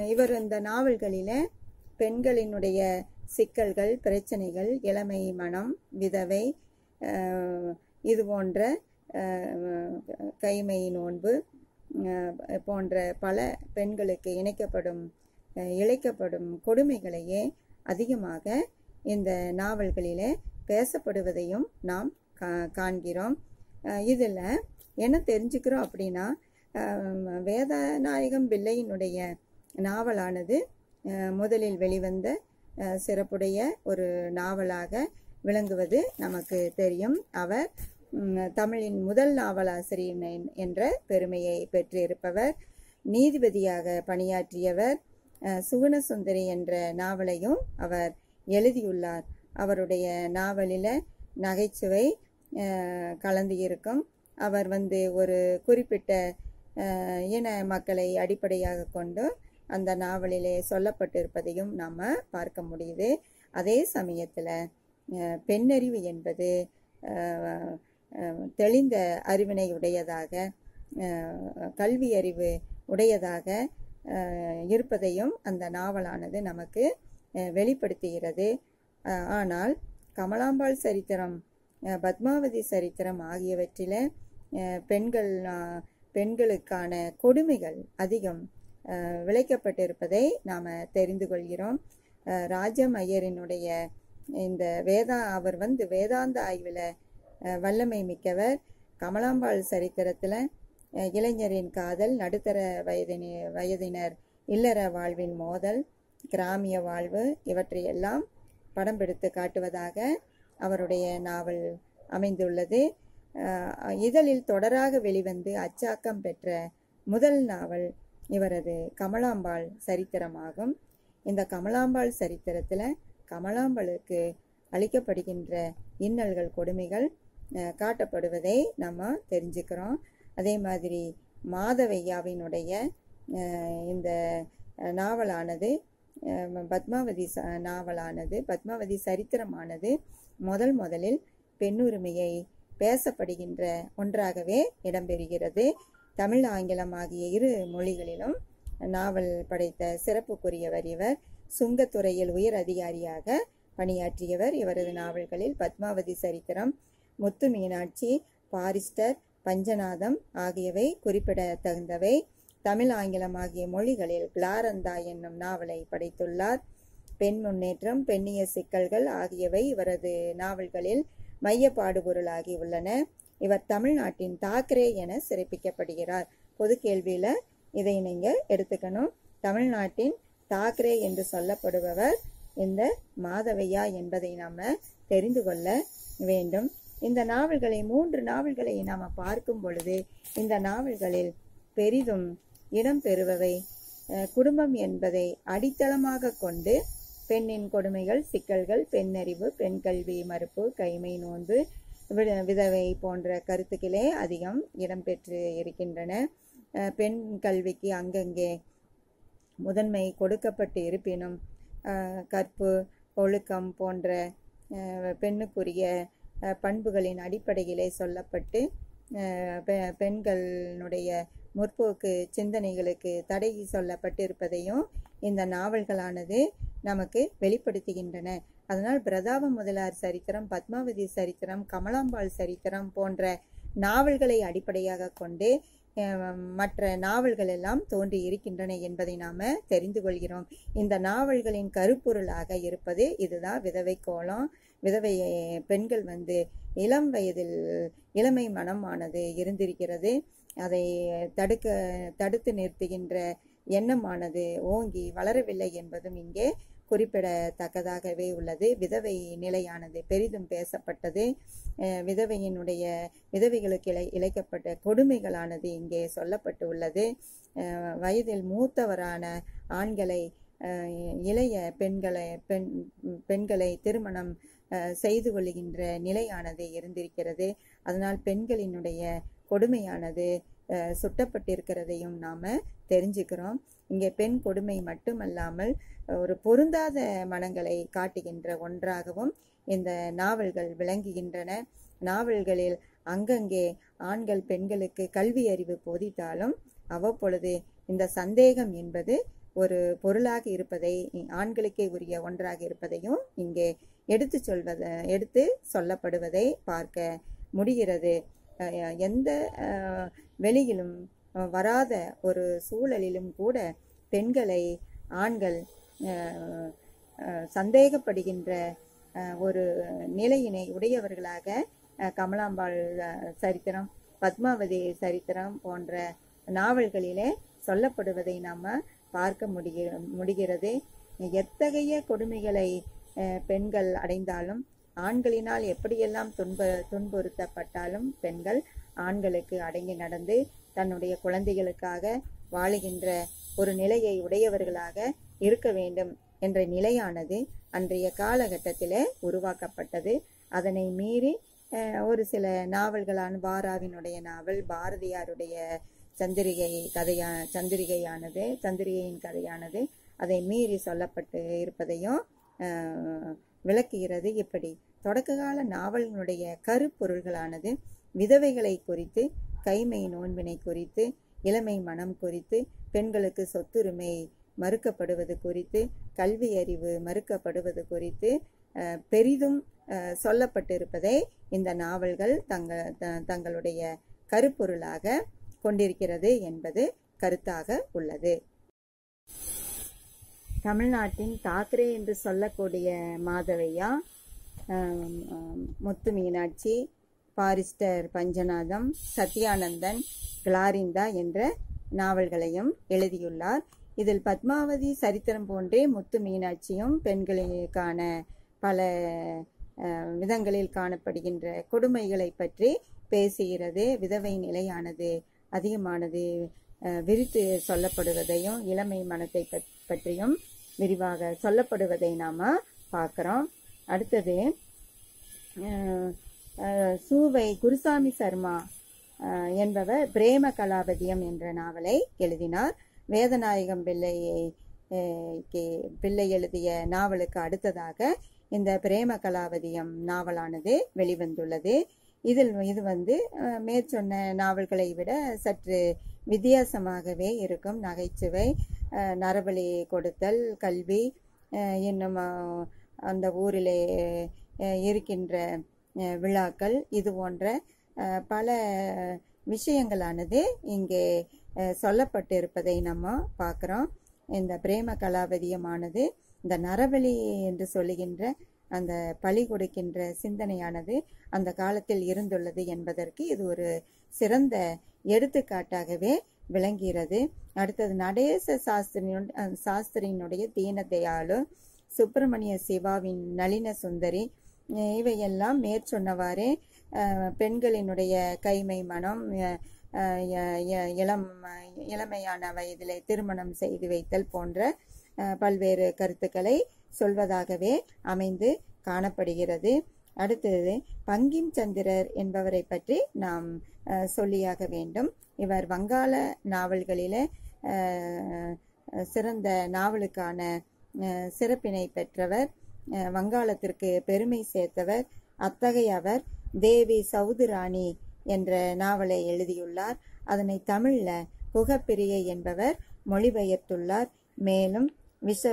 இவர் இந்த நாவல்களில பெண்களினுடைய சிக்கல்கள் பிரச்சனைகள் இளமை மனம் விதவை இது போன்ற கைமை நோன்பு போன்ற பல பெண்களுக்கு இணைக்கப்படும் இழைக்கப்படும் கொடுமைகளையே அதிகமாக இந்த நாவல்களிலே பேசப்படுவதையும் நாம் காண்கிறோம். இதில் என்ன தெரிஞ்சுக்கிறோம் அப்படின்னா வேதநாயகம் பிள்ளையினுடைய நாவலானது முதலில் வெளிவந்த சிறப்புடைய ஒரு நாவலாக விளங்குவது நமக்கு தெரியும். அவர் தமிழின் முதல் நாவலாசிரியர் என்ற பெருமையை பெற்றிருப்பவர் நீதிபதியாக பணியாற்றியவர் சுகுணசுந்தரி என்ற நாவலையும் அவர் எழுதியுள்ளார். அவருடைய நாவலில் நகைச்சுவை கலந்து இருக்கும். அவர் வந்து ஒரு குறிப்பிட்ட இன மக்களை அடிப்படையாக கொண்டு அந்த நாவலிலே சொல்லப்பட்டிருப்பதையும் நாம் பார்க்க முடியுது. அதே சமயத்தில் பெண்ணறிவு என்பது தெளிந்த அறிவினை உடையதாக கல்வி அறிவு உடையதாக இருப்பதையும் அந்த நாவலானது நமக்கு வெளிப்படுத்துகிறது. ஆனால் கமலாம்பாள் சரித்திரம் பத்மாவதி சரித்திரம் ஆகியவற்றில் பெண்கள் பெண்களுக்கான கொடுமைகள் அதிகம் விளைக்கப்பட்டிருப்பதை நாம் தெரிந்து கொள்கிறோம். ராஜம் ஐயரினுடைய இந்த வேதா அவர் வந்து வேதாந்த ஆய்வில் வல்லமை மிக்கவர். கமலாம்பாள் சரித்திரத்தில் இளைஞரின் காதல் நடுத்தர வயதின வயதினர் இல்லற வாழ்வின் மோதல் கிராமிய வாழ்வு இவற்றையெல்லாம் படம் பிடித்து காட்டுவதாக அவருடைய நாவல் அமைந்துள்ளது. இதழில் தொடராக வெளிவந்து அச்சாக்கம் பெற்ற முதல் நாவல் இவரது கமலாம்பாள் சரித்திரமாகும். இந்த கமலாம்பாள் சரித்திரத்தில் கமலாம்பாளுக்கு அளிக்கப்படுகின்ற இன்னல்கள் கொடுமைகள் காட்டப்படுவதை நம்ம தெரிஞ்சுக்கிறோம். அதே மாதிரி மாதவையாவினுடைய இந்த நாவலானது பத்மாவதி ச நாவலானது பத்மாவதி சரித்திரமானது முதல் முதலில் பெண்ணுரிமையை பேசப்படுகின்ற ஒன்றாகவே இடம்பெறுகிறது. தமிழ் ஆங்கிலம் ஆகிய இரு மொழிகளிலும் நாவல் படைத்த சிறப்புக்குரியவர் இவர். சுங்கத்துறையில் உயர் அதிகாரியாக பணியாற்றியவர் இவரது நாவல்களில் பத்மாவதி சரித்திரம் முத்து மீனாட்சி பாரிஸ்டர் பஞ்சநாதம் ஆகியவை குறிப்பிடத்தகுந்தவை. தமிழ் ஆங்கிலம் ஆகிய மொழிகளில் கிளாரந்தா என்னும் நாவலை படைத்துள்ளார். பெண் முன்னேற்றம் பெண்ணிய சிக்கல்கள் ஆகியவை இவரது நாவல்களில் மையப்பாடுபொருளாகி உள்ளன. இவர் தமிழ்நாட்டின் தாக்கரே என சிறப்பிக்கப்படுகிறார். பொது கேள்வியில இதை நீங்க எடுத்துக்கணும். தமிழ்நாட்டின் தாக்கரே என்று சொல்லப்படுபவர் இந்த மாதவையா என்பதை நாம தெரிந்து கொள்ள வேண்டும். இந்த நாவல்களை மூன்று நாவல்களை நாம் பார்க்கும் பொழுது இந்த நாவல்களில் பெரிதும் இடம்பெறுபவை பெறுபவை. குடும்பம் என்பதை அடித்தளமாக கொண்டு பெண்ணின் கொடுமைகள் சிக்கல்கள் பெண்ணறிவு பெண் கல்வி மறுப்பு கைமை நோன்பு விதவை போன்ற கருத்துக்களே அதிகம் இடம்பெற்று இருக்கின்றன. பெண் கல்விக்கு அங்கங்கே முதன்மை கொடுக்கப்பட்டு இருப்பினும் கற்பு ஒழுக்கம் போன்ற பெண்ணுக்குரிய பண்புகளின் அடிப்படையிலே சொல்லப்பட்டு பெ- பெண்களுடைய முற்போக்கு சிந்தனைகளுக்கு தடை சொல்லப்பட்டிருப்பதையும் இந்த நாவல்களானது நமக்கு வெளிப்படுத்துகின்றன. அதனால் பிரதாப முதலார் சரித்திரம் பத்மாவதி சரித்திரம் கமலாம்பாள் சரித்திரம் போன்ற நாவல்களை அடிப்படையாக கொண்டு மற்ற நாவல்கள் எல்லாம் தோன்றி இருக்கின்றன என்பதை நாம தெரிந்து கொள்கிறோம். இந்த நாவல்களின் கருப்பொருளாக இருப்பது இதுதான். விதவை கோலம் விதவை பெண்கள் வந்து இளம் வயதில் இளமை மனமானது இருந்திருக்கிறது. அதை தடுக்க தடுத்து நிறுத்துகின்ற எண்ணமானது ஓங்கி வளரவில்லை என்பதும் இங்கே குறிப்பிடத்தக்கதாகவே உள்ளது. விதவை நிலையானது பெரிதும் பேசப்பட்டது. விதவையினுடைய விதவைகளுக்கு இழை இழைக்கப்பட்ட கொடுமைகளானது இங்கே சொல்லப்பட்டு உள்ளது. வயதில் மூத்தவரான ஆண்களை இளைய பெண்களை பெண் பெண்களை திருமணம் செய்து கொள்கின்ற நிலையானது இருந்திருக்கிறது. அதனால் பெண்களினுடைய கொடுமையானது சுட்டப்பட்டிருக்கிறதையும் நாம தெரிஞ்சுக்கிறோம். இங்கே பெண் கொடுமை மட்டுமல்லாமல் ஒரு பொருந்தாத மனங்களை காட்டுகின்ற ஒன்றாகவும் இந்த நாவல்கள் விளங்குகின்றன. நாவல்களில் அங்கங்கே ஆண்கள் பெண்களுக்கு கல்வி அறிவு போதித்தாலும் அவ்வப்பொழுது இந்த சந்தேகம் என்பது ஒரு பொருளாக இருப்பதை ஆண்களுக்கே உரிய ஒன்றாக இருப்பதையும் இங்கே எடுத்து சொல்வதை எடுத்து சொல்லப்படுவதை பார்க்க முடிகிறது. எந்த வெளியிலும் வராத ஒரு சூழலிலும் கூட பெண்களை ஆண்கள் சந்தேகப்படுகின்ற ஒரு நிலையினை உடையவர்களாக கமலாம்பாள் சரித்திரம் பத்மாவதி சரித்திரம் போன்ற நாவல்களிலே சொல்லப்படுவதை நாம் பார்க்க முடிய முடிகிறது. எத்தகைய கொடுமைகளை பெண்கள் அடைந்தாலும் ஆண்களினால் எப்படியெல்லாம் துன்ப துன்புறுத்தப்பட்டாலும் பெண்கள் ஆண்களுக்கு அடங்கி நடந்து தன்னுடைய குழந்தைகளுக்காக வாழுகின்ற ஒரு நிலையை உடையவர்களாக இருக்க வேண்டும் என்ற நிலையானது அன்றைய காலகட்டத்தில் உருவாக்கப்பட்டது. அதனை மீறி ஒரு சில நாவல்களான பாராவினுடைய நாவல் பாரதியாருடைய சந்திரிகை கதையா சந்திரிகையானது சந்திரிகையின் கதையானது அதை மீறி சொல்லப்பட்டு இருப்பதையும் விளக்குகிறது. இப்படி தொடக்ககால நாவல்களுடைய கருப்பொருள்களானது விதவைகளை குறித்து கைமை நோன்பினை குறித்து இளமை மனம் குறித்து பெண்களுக்கு சொத்துரிமை மறுக்கப்படுவது குறித்து கல்வி அறிவு மறுக்கப்படுவது குறித்து பெரிதும் சொல்லப்பட்டிருப்பதை இந்த நாவல்கள் தங்க த- தங்களுடைய கருப்பொருளாக கொண்டிருக்கிறது என்பது கருத்தாக உள்ளது. தமிழ்நாட்டின் தாக்கரே என்று சொல்லக்கூடிய மாதவையா முத்து மீனாட்சி பாரிஸ்டர் பஞ்சநாதம் சத்யானந்தன் கிளாரிந்தா என்ற நாவல்களையும் எழுதியுள்ளார். இதில் பத்மாவதி சரித்திரம் போன்றே முத்து மீனாட்சியும் பெண்களுக்கான பல விதங்களில் காணப்படுகின்ற கொடுமைகளை பற்றி பேசுகிறது விதவை நிலையானது அதிகமானது விரித்து சொல்லப்படுவதையும் இளமை மனத்தை பற்றியும் விரிவாக சொல்லப்படுவதை நாம் பார்க்குறோம். அடுத்தது சூவை குருசாமி சர்மா என்பவர் பிரேம கலாபதியம் என்ற நாவலை எழுதினார். வேதநாயகம் பிள்ளையை கே- பிள்ளை எழுதிய நாவலுக்கு அடுத்ததாக இந்த பிரேம கலாவதியம் நாவலானது வெளிவந்துள்ளது. இதில் இது வந்து மேற்சொன்ன நாவல்களை விட சற்று வித்தியாசமாகவே இருக்கும். நகைச்சுவை நரபலி கொடுத்தல் கல்வி இன்னும் அந்த ஊரிலே இருக்கின்ற விழாக்கள் இது போன்ற பல விஷயங்களானது இங்கே சொல்லப்பட்டு சொல்லப்பட்டிருப்பதை நம்ம பார்க்குறோம். இந்த பிரேம கலாவதியமானது இந்த நரபலி என்று சொல்லுகின்ற அந்த பழி கொடுக்கின்ற சிந்தனையானது அந்த காலத்தில் இருந்துள்ளது என்பதற்கு இது ஒரு சிறந்த எடுத்துக்காட்டாகவே விளங்குகிறது. அடுத்தது நடேச சாஸ்திரியின் சாஸ்திரியினுடைய தீனதயாளு சுப்பிரமணிய சிவாவின் நளின சுந்தரி இவையெல்லாம் மேற்சொன்னவாறே பெண்களினுடைய கைமை மனம் இளம் இளமையான வயதிலே திருமணம் செய்து வைத்தல் போன்ற பல்வேறு கருத்துக்களை சொல்வதாகவே அமைந்து காணப்படுகிறது. அடுத்தது பங்கிம் சந்திரர் என்பவரை பற்றி நாம் சொல்லியாக வேண்டும். இவர் வங்காள நாவல்களில சிறந்த நாவலுக்கான சிறப்பினை பெற்றவர் வங்காளத்திற்கு பெருமை சேர்த்தவர். அத்தகைய அவர் தேவி சவுதுராணி என்ற நாவலை எழுதியுள்ளார். அதனை தமிழ்ல புகப்பிரியை என்பவர் மொழிபெயர்த்துள்ளார். மேலும் விஷ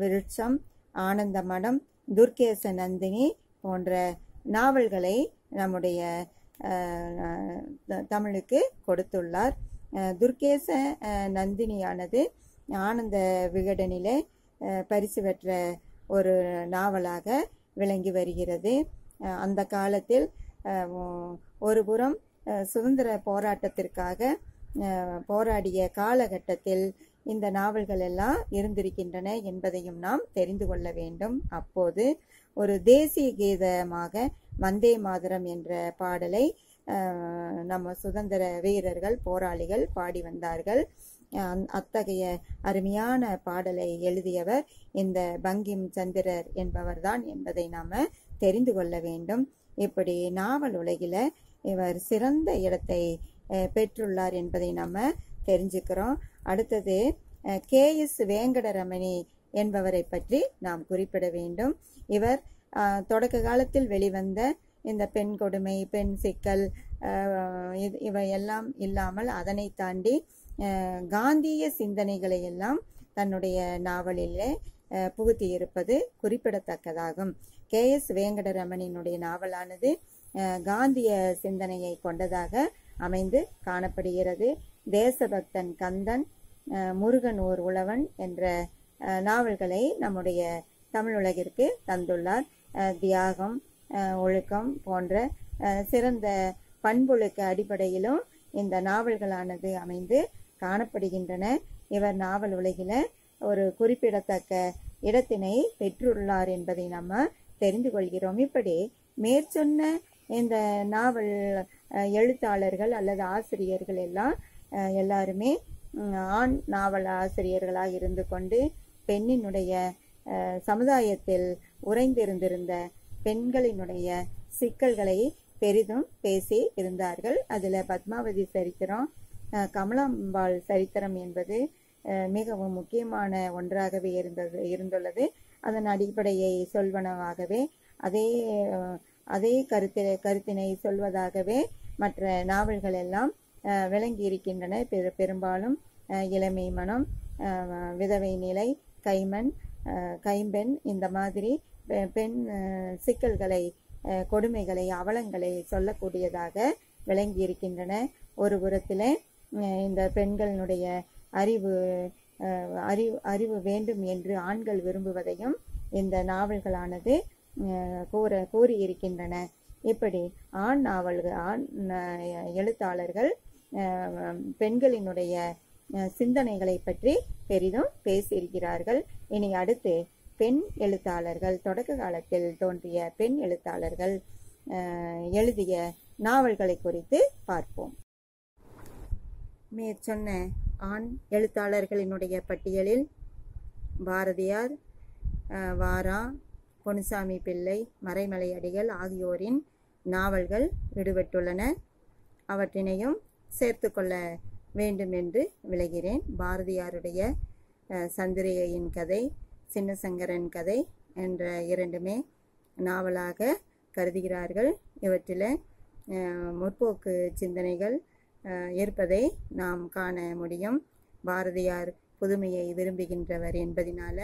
விருட்சம் ஆனந்த மடம் துர்கேச நந்தினி போன்ற நாவல்களை நம்முடைய தமிழுக்கு கொடுத்துள்ளார். துர்கேச நந்தினியானது ஆனந்த விகடனிலே பரிசு பெற்ற ஒரு நாவலாக விளங்கி வருகிறது. அந்த காலத்தில் ஒருபுறம் சுதந்திர போராட்டத்திற்காக போராடிய காலகட்டத்தில் இந்த நாவல்கள் எல்லாம் இருந்திருக்கின்றன என்பதையும் நாம் தெரிந்து கொள்ள வேண்டும். அப்போது ஒரு தேசிய கீதமாக வந்தே மாதரம் என்ற பாடலை நம்ம சுதந்திர வீரர்கள் போராளிகள் பாடி வந்தார்கள். அத்தகைய அருமையான பாடலை எழுதியவர் இந்த பங்கிம் சந்திரர் என்பவர்தான் என்பதை நாம தெரிந்து கொள்ள வேண்டும். இப்படி நாவல் உலகில இவர் சிறந்த இடத்தை பெற்றுள்ளார் என்பதை நாம் தெரிஞ்சுக்கிறோம். அடுத்தது கே எஸ் வேங்கடரமணி என்பவரை பற்றி நாம் குறிப்பிட வேண்டும். இவர் தொடக்க காலத்தில் வெளிவந்த இந்த பெண் கொடுமை பெண் சிக்கல் இது- இவையெல்லாம் இல்லாமல் அதனை தாண்டி காந்திய சிந்தனைகளை எல்லாம் தன்னுடைய நாவலிலே புகுத்தியிருப்பது குறிப்பிடத்தக்கதாகும். கே எஸ் வேங்கடரமணியினுடைய நாவலானது காந்திய சிந்தனையை கொண்டதாக அமைந்து காணப்படுகிறது. தேசபக்தன் கந்தன் முருகன் ஓர் உழவன் என்ற நாவல்களை நம்முடைய தமிழ் உலகிற்கு தந்துள்ளார். தியாகம் ஒழுக்கம் போன்ற சிறந்த பண்பொழுக்க அடிப்படையிலும் இந்த நாவல்களானது அமைந்து காணப்படுகின்றன. இவர் நாவல் உலகில ஒரு குறிப்பிடத்தக்க இடத்தினை பெற்றுள்ளார் என்பதை நம்ம தெரிந்து கொள்கிறோம். இப்படி மேற்சொன்ன இந்த நாவல் எழுத்தாளர்கள் அல்லது ஆசிரியர்கள் எல்லாம் எல்லாருமே ஆண் நாவல் ஆசிரியர்களாக இருந்து கொண்டு பெண்ணினுடைய சமுதாயத்தில் உறைந்திருந்திருந்த பெண்களினுடைய சிக்கல்களை பெரிதும் பேசி இருந்தார்கள். அதில் பத்மாவதி சரித்திரம் கமலாம்பாள் சரித்திரம் என்பது மிகவும் முக்கியமான ஒன்றாகவே இருந்தது இருந்துள்ளது. அதன் அடிப்படையை சொல்வனவாகவே அதே அதே கருத்து கருத்தினை சொல்வதாகவே மற்ற நாவல்கள் எல்லாம் விளங்கி இருக்கின்றன பெரு பெரும்பாலும் இளமை மனம் விதவை நிலை கைமண் கைம்பெண் இந்த மாதிரி பெ- பெண் சிக்கல்களை கொடுமைகளை அவலங்களை சொல்லக்கூடியதாக விளங்கி இருக்கின்றன ஒரு புறத்தில் இந்த பெண்களினுடைய அறிவு அறிவு அறிவு வேண்டும் என்று ஆண்கள் விரும்புவதையும் இந்த நாவல்களானது கூற கூறியிருக்கின்றன. இப்படி ஆண் நாவல்கள் ஆண் எழுத்தாளர்கள் பெண்களினுடைய சிந்தனைகளை பற்றி பெரிதும் பேசியிருக்கிறார்கள். இனி அடுத்து பெண் எழுத்தாளர்கள் தொடக்க காலத்தில் தோன்றிய பெண் எழுத்தாளர்கள் எழுதிய நாவல்களை குறித்து பார்ப்போம். மேற்சொன்ன ஆண் எழுத்தாளர்களினுடைய பட்டியலில் பாரதியார் வாரா பொனுசாமி பிள்ளை மறைமலையடிகள் ஆகியோரின் நாவல்கள் விடுபட்டுள்ளன. அவற்றினையும் சேர்த்து கொள்ள வேண்டும் என்று விளைகிறேன். பாரதியாருடைய சந்திரிகையின் கதை சின்னசங்கரன் கதை என்ற இரண்டுமே நாவலாக கருதுகிறார்கள். இவற்றில் முற்போக்கு சிந்தனைகள் இருப்பதை நாம் காண முடியும். பாரதியார் புதுமையை விரும்புகின்றவர் என்பதனால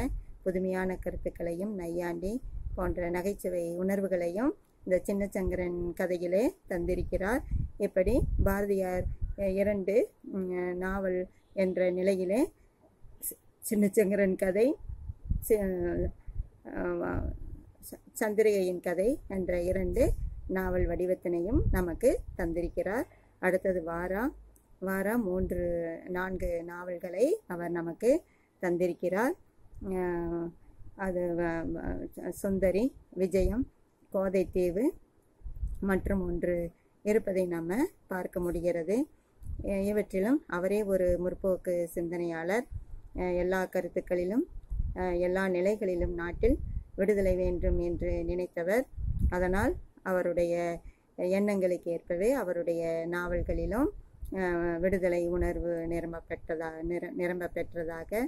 புதுமையான கருத்துக்களையும் நையாண்டி போன்ற நகைச்சுவை உணர்வுகளையும் இந்த சின்னச்சங்கரன் கதையிலே தந்திருக்கிறார். இப்படி பாரதியார் இரண்டு நாவல் என்ற நிலையிலே சி- சின்னச்சங்கரன் கதை சி- சந்திரிகையின் கதை என்ற இரண்டு நாவல் வடிவத்தினையும் நமக்கு தந்திருக்கிறார். அடுத்தது வாரா வாரா மூன்று நான்கு நாவல்களை அவர் நமக்கு தந்திருக்கிறார். அது சுந்தரி விஜயம் கோதைத்தீவு மற்றும் ஒன்று இருப்பதை நம்ம பார்க்க முடிகிறது. இவற்றிலும் அவரே ஒரு முற்போக்கு சிந்தனையாளர். எல்லா கருத்துக்களிலும் எல்லா நிலைகளிலும் நாட்டில் விடுதலை வேண்டும் என்று நினைத்தவர். அதனால் அவருடைய எண்ணங்களுக்கு ஏற்பவே அவருடைய நாவல்களிலும் விடுதலை உணர்வு நிரம்ப பெற்றதா நிரம்ப பெற்றதாக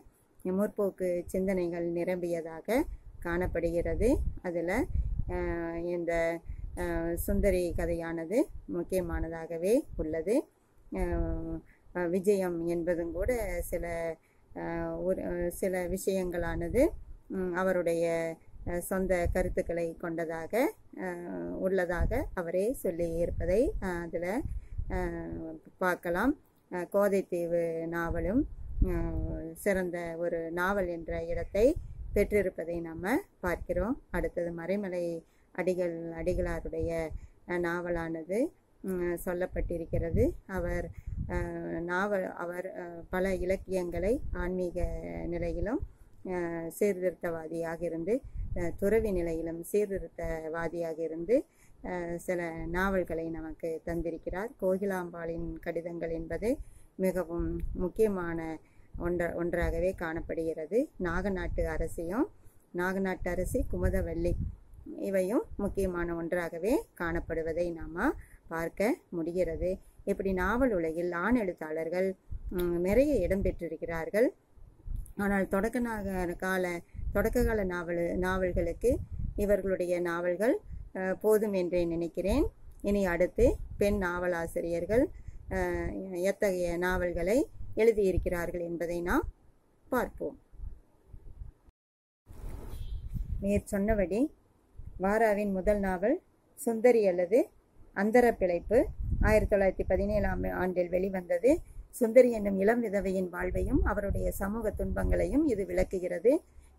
முற்போக்கு சிந்தனைகள் நிரம்பியதாக காணப்படுகிறது. அதில் இந்த சுந்தரி கதையானது முக்கியமானதாகவே உள்ளது. விஜயம் என்பதும் கூட சில ஒரு சில விஷயங்களானது அவருடைய சொந்த கருத்துக்களை கொண்டதாக உள்ளதாக அவரே சொல்லி இருப்பதை அதில் பார்க்கலாம். கோதைத்தீவு நாவலும் சிறந்த ஒரு நாவல் என்ற இடத்தை பெற்றிருப்பதை நம்ம பார்க்கிறோம். அடுத்தது மறைமலை அடிகள் அடிகளாருடைய நாவலானது சொல்லப்பட்டிருக்கிறது. அவர் நாவல் அவர் பல இலக்கியங்களை ஆன்மீக நிலையிலும் சீர்திருத்தவாதியாக இருந்து துறவி நிலையிலும் சீர்திருத்தவாதியாக இருந்து சில நாவல்களை நமக்கு தந்திருக்கிறார். கோகிலாம்பாளின் கடிதங்கள் என்பது மிகவும் முக்கியமான ஒன்ற ஒன்றாகவே காணப்படுகிறது. நாகநாட்டு அரசியும் நாகநாட்டு அரசி குமுதவல்லி இவையும் முக்கியமான ஒன்றாகவே காணப்படுவதை நாம் பார்க்க முடிகிறது. இப்படி நாவல் உலகில் ஆண் எழுத்தாளர்கள் நிறைய இடம் பெற்றிருக்கிறார்கள். ஆனால் தொடக்க நாக- கால தொடக்க கால நாவல் நாவல்களுக்கு இவர்களுடைய நாவல்கள் போதும் என்றே நினைக்கிறேன். இனி அடுத்து பெண் நாவலாசிரியர்கள் எத்தகைய நாவல்களை எழுதியிருக்கிறார்கள் என்பதை நாம் பார்ப்போம். மேற் சொன்னபடி வாராவின் முதல் நாவல் சுந்தரி அல்லது அந்தர பிழைப்பு ஆயிரத்தி தொள்ளாயிரத்தி பதினேழாம் ஆண்டில் வெளிவந்தது. சுந்தரி என்னும் இளம் விதவையின் வாழ்வையும் அவருடைய சமூக துன்பங்களையும் இது விளக்குகிறது.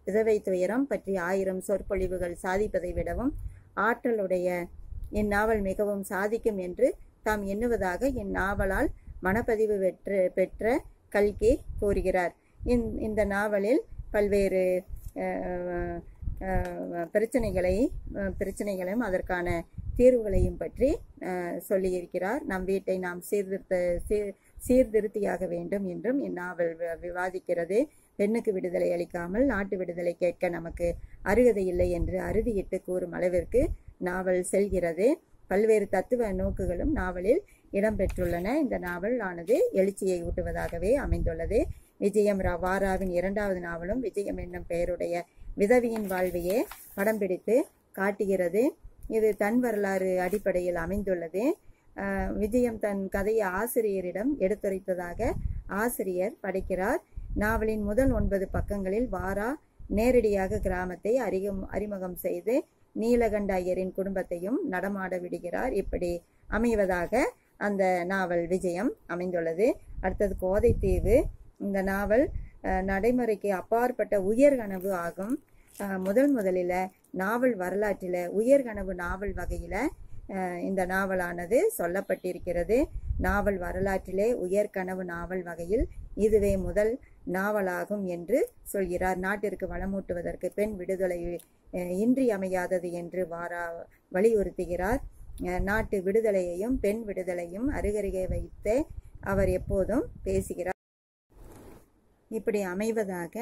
விதவை துயரம் பற்றி ஆயிரம் சொற்பொழிவுகள் சாதிப்பதை விடவும் ஆற்றலுடைய இந்நாவல் மிகவும் சாதிக்கும் என்று தாம் எண்ணுவதாக இந்நாவலால் மனப்பதிவு பெற்று பெற்ற கல்கி கூறுகிறார். இந் இந்த நாவலில் பல்வேறு பிரச்சனைகளை பிரச்சனைகளையும் அதற்கான தீர்வுகளையும் பற்றி சொல்லியிருக்கிறார். நம் வீட்டை நாம் சீர்திருத்த சீர் சீர்திருத்தியாக வேண்டும் என்றும் இந்நாவல் விவாதிக்கிறது. பெண்ணுக்கு விடுதலை அளிக்காமல் நாட்டு விடுதலை கேட்க நமக்கு அருகதை இல்லை என்று அறுதியிட்டு கூறும் அளவிற்கு நாவல் செல்கிறது. பல்வேறு தத்துவ நோக்குகளும் நாவலில் இடம்பெற்றுள்ளன. இந்த நாவல் ஆனது எழுச்சியை ஊட்டுவதாகவே அமைந்துள்ளது. விஜயம் ரா- வாராவின் இரண்டாவது நாவலும் விஜயம் என்னும் பெயருடைய விதவியின் வாழ்வையே படம் பிடித்து காட்டுகிறது. இது தன் வரலாறு அடிப்படையில் அமைந்துள்ளது. விஜயம் தன் கதையை ஆசிரியரிடம் எடுத்துரைத்ததாக ஆசிரியர் படைக்கிறார். நாவலின் முதல் ஒன்பது பக்கங்களில் வாரா நேரடியாக கிராமத்தை அறிமுகம் அறிமுகம் செய்து நீலகண்ட ஐயரின் குடும்பத்தையும் நடமாட விடுகிறார். இப்படி அமைவதாக அந்த நாவல் விஜயம் அமைந்துள்ளது. அடுத்தது கோதைத்தீவு இந்த நாவல் நடைமுறைக்கு அப்பாற்பட்ட உயர்கனவு ஆகும். முதல் முதலில் நாவல் வரலாற்றில் உயர்கனவு நாவல் வகையில் இந்த நாவலானது சொல்லப்பட்டிருக்கிறது. நாவல் வரலாற்றிலே உயர்கனவு நாவல் வகையில் இதுவே முதல் நாவலாகும் என்று சொல்கிறார். நாட்டிற்கு வளமூட்டுவதற்கு பெண் விடுதலை இன்றியமையாதது என்று வாரா வலியுறுத்துகிறார். நாட்டு விடுதலையையும் பெண் விடுதலையும் அருகருகே வைத்து அவர் எப்போதும் பேசுகிறார். இப்படி அமைவதாக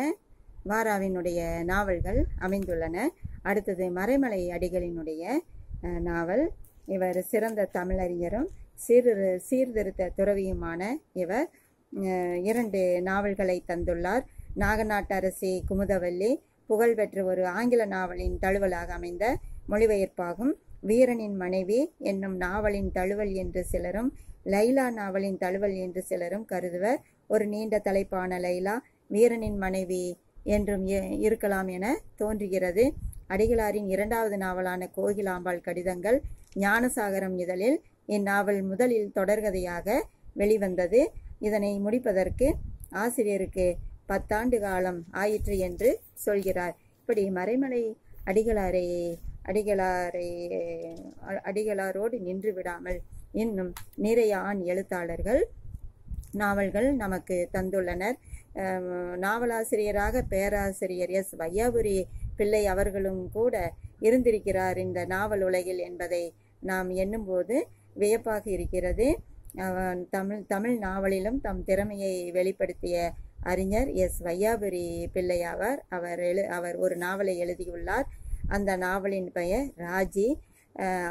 வாராவினுடைய நாவல்கள் அமைந்துள்ளன. அடுத்தது மறைமலை அடிகளினுடைய நாவல். இவர் சிறந்த தமிழறிஞரும் சீர் சீர்திருத்த துறவியுமான இவர். இரண்டு நாவல்களை தந்துள்ளார். நாகநாட்டு அரசி குமுதவல்லி புகழ்பெற்ற ஒரு ஆங்கில நாவலின் தழுவலாக அமைந்த மொழிபெயர்ப்பாகும். வீரனின் மனைவி என்னும் நாவலின் தழுவல் என்று சிலரும் லைலா நாவலின் தழுவல் என்று சிலரும் கருதுவர். ஒரு நீண்ட தலைப்பான லைலா வீரனின் மனைவி என்றும் இ- இருக்கலாம் என தோன்றுகிறது. அடிகளாரின் இரண்டாவது நாவலான கோகிலாம்பாள் கடிதங்கள் ஞானசாகரம் இதழில் இந்நாவல் முதலில் தொடர்கதையாக வெளிவந்தது. இதனை முடிப்பதற்கு ஆசிரியருக்கு பத்தாண்டு காலம் ஆயிற்று என்று சொல்கிறார். இப்படி மறைமலை அடிகளாரை அடிகளாரை அடிகளாரோடு நின்று விடாமல் இன்னும் நிறைய ஆண் எழுத்தாளர்கள் நாவல்கள் நமக்கு தந்துள்ளனர். நாவலாசிரியராக பேராசிரியர் எஸ். வையாபுரி பிள்ளை அவர்களும் கூட இருந்திருக்கிறார் இந்த நாவல் உலகில் என்பதை நாம் எண்ணும்போது வியப்பாக இருக்கிறது. தமிழ் தமிழ் நாவலிலும் தம் திறமையை வெளிப்படுத்திய அறிஞர் எஸ். வையாபுரி பிள்ளை அவர் அவர் எழு அவர் ஒரு நாவலை எழுதியுள்ளார். அந்த நாவலின் பெயர் ராஜி.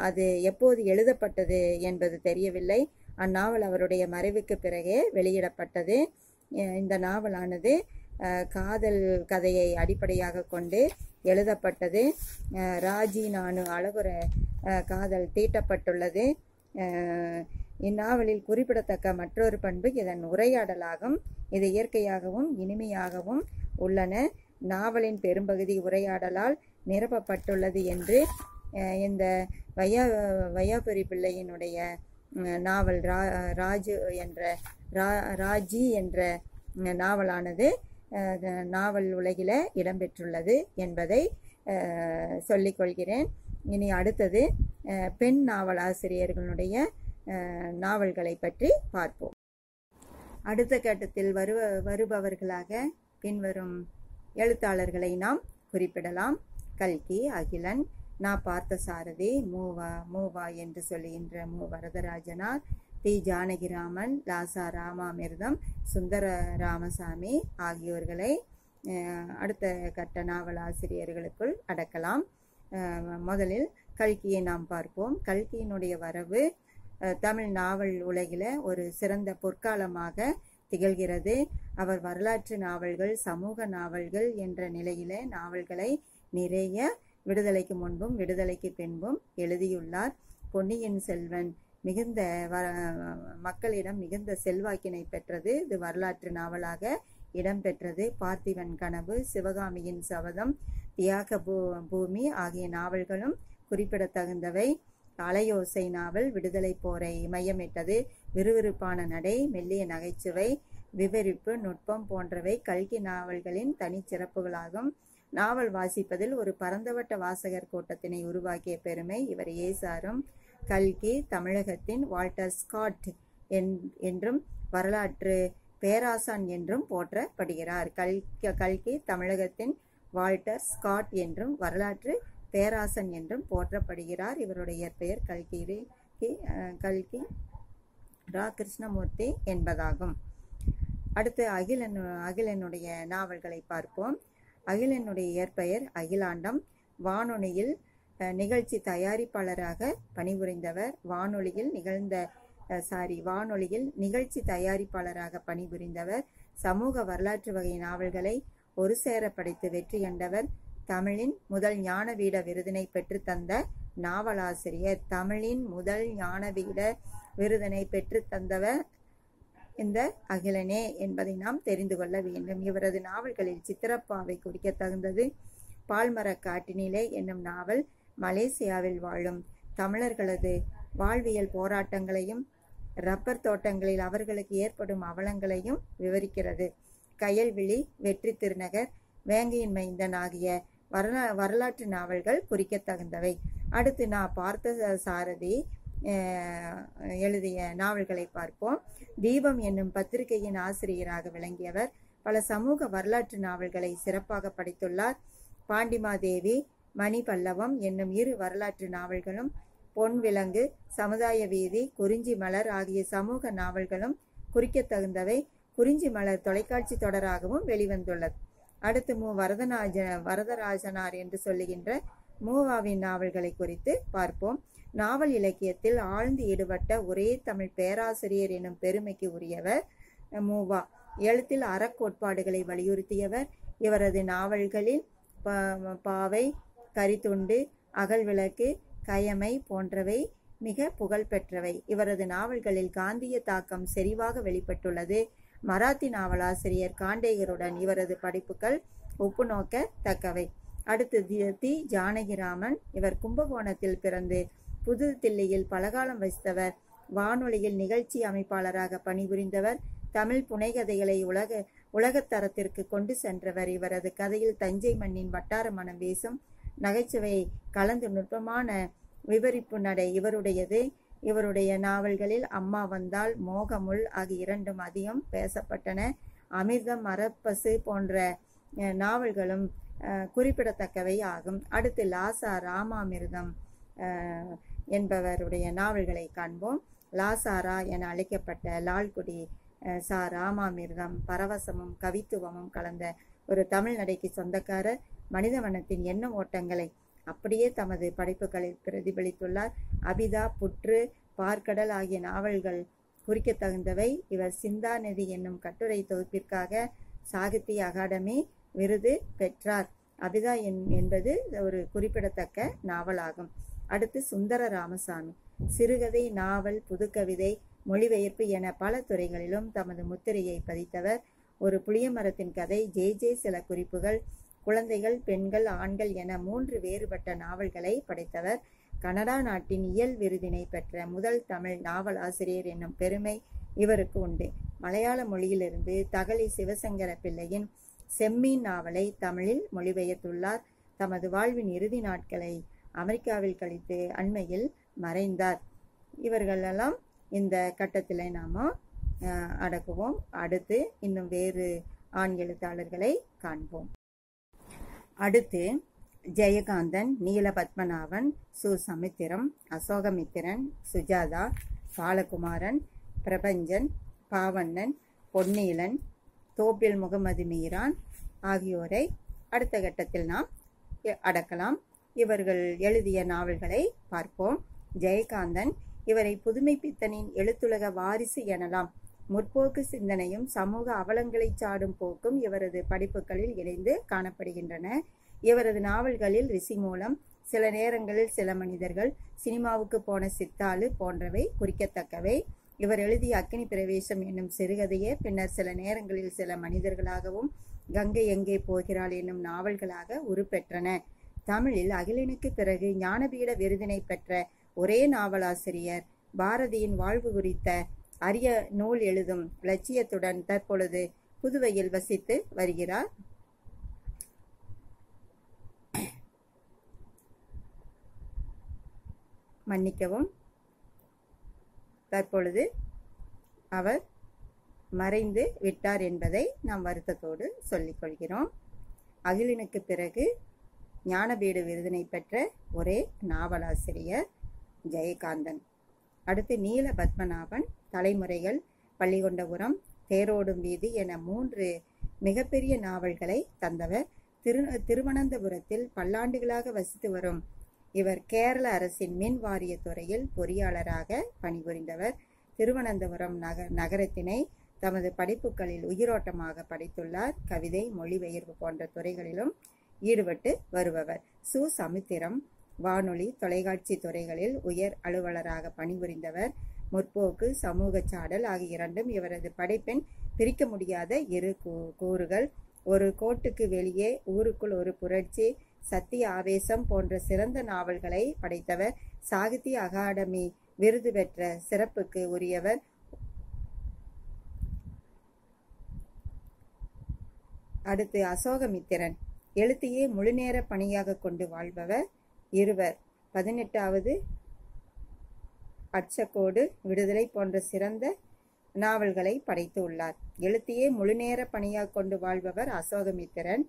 அது எப்போது எழுதப்பட்டது என்பது தெரியவில்லை. அந்நாவல் அவருடைய மறைவுக்கு பிறகே வெளியிடப்பட்டது. இந்த நாவலானது காதல் கதையை அடிப்படையாக கொண்டு எழுதப்பட்டது. ராஜி நானு அழகுற காதல் தீட்டப்பட்டுள்ளது. இந்நாவலில் குறிப்பிடத்தக்க மற்றொரு பண்பு இதன் உரையாடலாகும். இது இயற்கையாகவும் இனிமையாகவும் உள்ளன. நாவலின் பெரும்பகுதி உரையாடலால் நிரப்பப்பட்டுள்ளது என்று இந்த வையா வையாபுரி பிள்ளையினுடைய நாவல் ரா ராஜு என்ற ரா ராஜி என்ற நாவலானது நாவல் உலகில் இடம்பெற்றுள்ளது என்பதை சொல்லிக்கொள்கிறேன். இனி அடுத்தது பெண் நாவல் ஆசிரியர்களுடைய நாவல்களை பற்றி பார்ப்போம். அடுத்த கட்டத்தில் வருவ வருபவர்களாக பின்வரும் எழுத்தாளர்களை நாம் குறிப்பிடலாம். கல்கி அகிலன் நா பார்த்தசாரதி மூவா மூவா என்று சொல்லுகின்ற மு. வரதராஜனார் டி ஜானகிராமன் லாசா ராமாமிர்தம் சுந்தர ராமசாமி ஆகியோர்களை அடுத்த கட்ட நாவல் ஆசிரியர்களுக்குள் அடக்கலாம் முதலில் கல்கியை நாம் பார்ப்போம். கல்கியினுடைய வரவு தமிழ் நாவல் உலகில் ஒரு சிறந்த பொற்காலமாக திகழ்கிறது. அவர் வரலாற்று நாவல்கள் சமூக நாவல்கள் என்ற நிலையில நாவல்களை நிறைய விடுதலைக்கு முன்பும் விடுதலைக்கு பின்பும் எழுதியுள்ளார் பொன்னியின் செல்வன். மிகுந்த வ- மக்களிடம் மிகுந்த செல்வாக்கினை பெற்றது. இது வரலாற்று நாவலாக இடம்பெற்றது. பார்த்திவன் கனவு சிவகாமியின் சபதம் தியாக பூ பூமி ஆகிய நாவல்களும் குறிப்பிடத்தகுந்தவை. அலையோசை நாவல் விடுதலை போரை மையமிட்டது. விறுவிறுப்பான நடை மெல்லிய நகைச்சுவை விவரிப்பு நுட்பம் போன்றவை கல்கி நாவல்களின் தனிச்சிறப்புகளாகும். நாவல் வாசிப்பதில் ஒரு பரந்தவட்ட வாசகர் கூட்டத்தினை உருவாக்கிய பெருமை இவர் ஏசாரும் கல்கி தமிழகத்தின் வால்டர் ஸ்காட் என்- என்றும் வரலாற்று பேராசான் என்றும் போற்றப்படுகிறார். கல்கி கல்கி தமிழகத்தின் வால்டர் ஸ்காட் என்றும் வரலாற்று பேராசன் என்றும் போற்றப்படுகிறார். இவருடைய பெயர் கல்கி அஹ், கல்கி ரா கிருஷ்ணமூர்த்தி என்பதாகும். அடுத்து அகிலன் அகிலனுடைய நாவல்களை பார்ப்போம். அகிலனுடைய இயற்பெயர் அகிலாண்டம். வானொலியில் நிகழ்ச்சி தயாரிப்பாளராக பணிபுரிந்தவர் வானொலியில் நிகழ்ந்த சாரி வானொலியில் நிகழ்ச்சி தயாரிப்பாளராக பணிபுரிந்தவர் சமூக வரலாற்று வகை நாவல்களை ஒரு சேர படைத்து வெற்றி கண்டவர் தமிழின் முதல் ஞானபீட விருதினை பெற்றுத்தந்த நாவலாசிரியர் தமிழின் முதல் ஞானபீட விருதினை பெற்றுத்தந்தவர் இந்த அகிலனே என்பதை நாம் தெரிந்து கொள்ள வேண்டும். இவரது நாவல்களில் சித்திரப்பாவை குறிக்க தகுந்தது பால்மர காட்டினிலே என்னும் நாவல் மலேசியாவில் வாழும். தமிழர்களது வாழ்வியல் போராட்டங்களையும் ரப்பர் தோட்டங்களில் அவர்களுக்கு ஏற்படும் அவலங்களையும் விவரிக்கிறது. கயல்விழி வெற்றி திருநகர் வேங்கையின் மைந்தன் ஆகிய வரலா வரலாற்று நாவல்கள் குறிக்க தகுந்தவை. அடுத்து நான் பார்த்த சாரதி எழுதிய நாவல்களை பார்ப்போம். தீபம் என்னும் பத்திரிகையின் ஆசிரியராக விளங்கியவர். பல சமூக வரலாற்று நாவல்களை சிறப்பாக படைத்துள்ளார். பாண்டிமாதேவி மணி பல்லவம் என்னும் இரு வரலாற்று நாவல்களும் பொன் விலங்கு சமுதாய வீதி குறிஞ்சி மலர் ஆகிய சமூக நாவல்களும் குறிக்க தகுந்தவை. குறிஞ்சி மலர் தொலைக்காட்சி தொடராகவும் வெளிவந்துள்ளது. அடுத்து மு. வரதராஜ வரதராஜனார் என்று சொல்லுகின்ற மூவாவின் நாவல்களை குறித்து பார்ப்போம். நாவல் இலக்கியத்தில் ஆழ்ந்து ஈடுபட்ட ஒரே தமிழ் பேராசிரியர் எனும் பெருமைக்கு உரியவர் மூவா. எழுத்தில் அறக்கோட்பாடுகளை வலியுறுத்தியவர். இவரது நாவல்களில் பாவை கரித்துண்டு அகல்விளக்கு கயமை போன்றவை மிக புகழ் பெற்றவை இவரது நாவல்களில் காந்திய தாக்கம் செறிவாக வெளிப்பட்டுள்ளது. மராத்தி நாவலாசிரியர் காண்டேகருடன் இவரது படைப்புகள் ஒப்புநோக்க தக்கவை அடுத்து தி ஜானகிராமன். இவர் கும்பகோணத்தில் பிறந்து புது தில்லியில் பலகாலம் வசித்தவர். வானொலியில் நிகழ்ச்சி அமைப்பாளராக பணிபுரிந்தவர். தமிழ் புனைகதைகளை உலக உலகத்தரத்திற்கு கொண்டு சென்றவர். இவரது கதையில் தஞ்சை மண்ணின் வட்டார மனம் வீசும் நகைச்சுவை கலந்து நுட்பமான விவரிப்பு நடை இவருடையது. இவருடைய நாவல்களில் அம்மா வந்தால் மோகமுள் ஆகிய இரண்டும் அதிகம் பேசப்பட்டன. அமிர்தம் மரப்பசு போன்ற நாவல்களும் குறிப்பிடத்தக்கவை ஆகும். அடுத்து லாசா ராமாமிர்தம் என்பவருடைய நாவல்களை காண்போம். லாசாரா என அழைக்கப்பட்ட லால்குடி சா ராமாமிர்தம் பரவசமும் கவித்துவமும் கலந்த ஒரு தமிழ் நடைக்கு சொந்தக்காரர் மனிதவனத்தின் எண்ண ஓட்டங்களை அப்படியே தமது படைப்புகளில் பிரதிபலித்துள்ளார். அபிதா புற்று பார்க்கடல் ஆகிய நாவல்கள் குறிக்க தகுந்தவை. இவர் சிந்தா நதி என்னும் கட்டுரை தொகுப்பிற்காக சாகித்ய அகாடமி விருது பெற்றார். அபிதா என்பது ஒரு குறிப்பிடத்தக்க நாவலாகும். அடுத்து சுந்தர ராமசாமி. சிறுகதை நாவல் புதுக்கவிதை மொழிபெயர்ப்பு என பல துறைகளிலும் தமது முத்திரையை பதித்தவர் ஒரு புளியமரத்தின் கதை ஜே ஜே சில குறிப்புகள் குழந்தைகள் பெண்கள் ஆண்கள் என மூன்று வேறுபட்ட நாவல்களை படைத்தவர். கனடா நாட்டின் இயல் விருதினை பெற்ற முதல் தமிழ் நாவல் ஆசிரியர் என்னும் பெருமை இவருக்கு உண்டு. மலையாள மொழியிலிருந்து தகழி சிவசங்கர பிள்ளையின் செம்மீன் நாவலை தமிழில் மொழிபெயர்த்துள்ளார். தமது வாழ்வின் இறுதி நாட்களை அமெரிக்காவில் கழித்து அண்மையில் மறைந்தார். இவர்களெல்லாம் இந்த கட்டத்தில் நாம் அடக்குவோம். அடுத்து இன்னும் வேறு ஆண் எழுத்தாளர்களை காண்போம். அடுத்து ஜெயகாந்தன் நீலபத்மநாபன் சு சமித்திரம் அசோகமித்திரன் சுஜாதா பாலகுமாரன் பிரபஞ்சன் பாவண்ணன் பொன்னீலன் தோப்பில் முகமது மீரான் ஆகியோரை அடுத்த கட்டத்தில் நாம் அடக்கலாம். இவர்கள் எழுதிய நாவல்களை பார்ப்போம். ஜெயகாந்தன் இவரை புதுமை பித்தனின் எழுத்துலக வாரிசு எனலாம். முற்போக்கு சிந்தனையும் சமூக அவலங்களை சாடும் போக்கும் இவரது படைப்புகளில் இணைந்து காணப்படுகின்றன. இவரது நாவல்களில் ரிஷி மூலம் சில நேரங்களில் சில மனிதர்கள் சினிமாவுக்கு போன சித்தாளு போன்றவை குறிக்கத்தக்கவை. இவர் எழுதிய அக்னி பிரவேசம் என்னும் சிறுகதையே பின்னர் சில நேரங்களில் சில மனிதர்களாகவும் கங்கை எங்கே போகிறாள் என்னும் நாவல்களாக உருப்பெற்றன. தமிழில் அகிலனுக்கு பிறகு ஞானபீட விருதினை பெற்ற ஒரே நாவலாசிரியர் பாரதியின் வாழ்வு குறித்த அரிய நூல் எழுதும் லட்சியத்துடன் தற்பொழுது புதுவையில் வசித்து வருகிறார். மன்னிக்கவும். தற்பொழுது அவர் மறைந்து விட்டார் என்பதை நாம் வருத்தத்தோடு சொல்லிக் கொள்கிறோம். அகிலினுக்கு பிறகு ஞானபீடு விருதினை பெற்ற ஒரே நாவலாசிரியர் ஜெயகாந்தன். அடுத்து நீல பத்மநாபன் தலைமுறைகள் பள்ளிகொண்டபுரம் தேரோடும் வீதி என மூன்று மிகப்பெரிய நாவல்களை தந்தவர். திரு திருவனந்தபுரத்தில் பல்லாண்டுகளாக வசித்து வரும் இவர் கேரள அரசின் மின் வாரிய துறையில் பொறியாளராக பணிபுரிந்தவர். திருவனந்தபுரம் நக நகரத்தினை தமது படைப்புகளில் உயிரோட்டமாக படைத்துள்ளார். கவிதை மொழிபெயர்ப்பு போன்ற துறைகளிலும் ஈடுபட்டு வருபவர். சு சமுத்திரம் வானொலி தொலைக்காட்சி துறைகளில் உயர் அலுவலராக பணிபுரிந்தவர் முற்போக்கு சமூக சாடல் ஆகிய இரண்டும் இவரது படைப்பின் பிரிக்க முடியாத இரு கூறுகள். ஒரு கோட்டுக்கு வெளியே ஊருக்குள் ஒரு புரட்சி சத்திய ஆவேசம் போன்ற சிறந்த நாவல்களை படைத்தவர். சாகித்ய அகாடமி விருது பெற்ற சிறப்புக்கு உரியவர். அடுத்து அசோகமித்திரன். எழுத்தையே முழுநேர பணியாக கொண்டு வாழ்பவர் இருவர். பதினெட்டாவது அச்சக்கோடு விடுதலை போன்ற சிறந்த நாவல்களை படைத்து உள்ளார். எழுத்தையே முழுநேர பணியாக கொண்டு வாழ்பவர் அசோகமித்திரன்.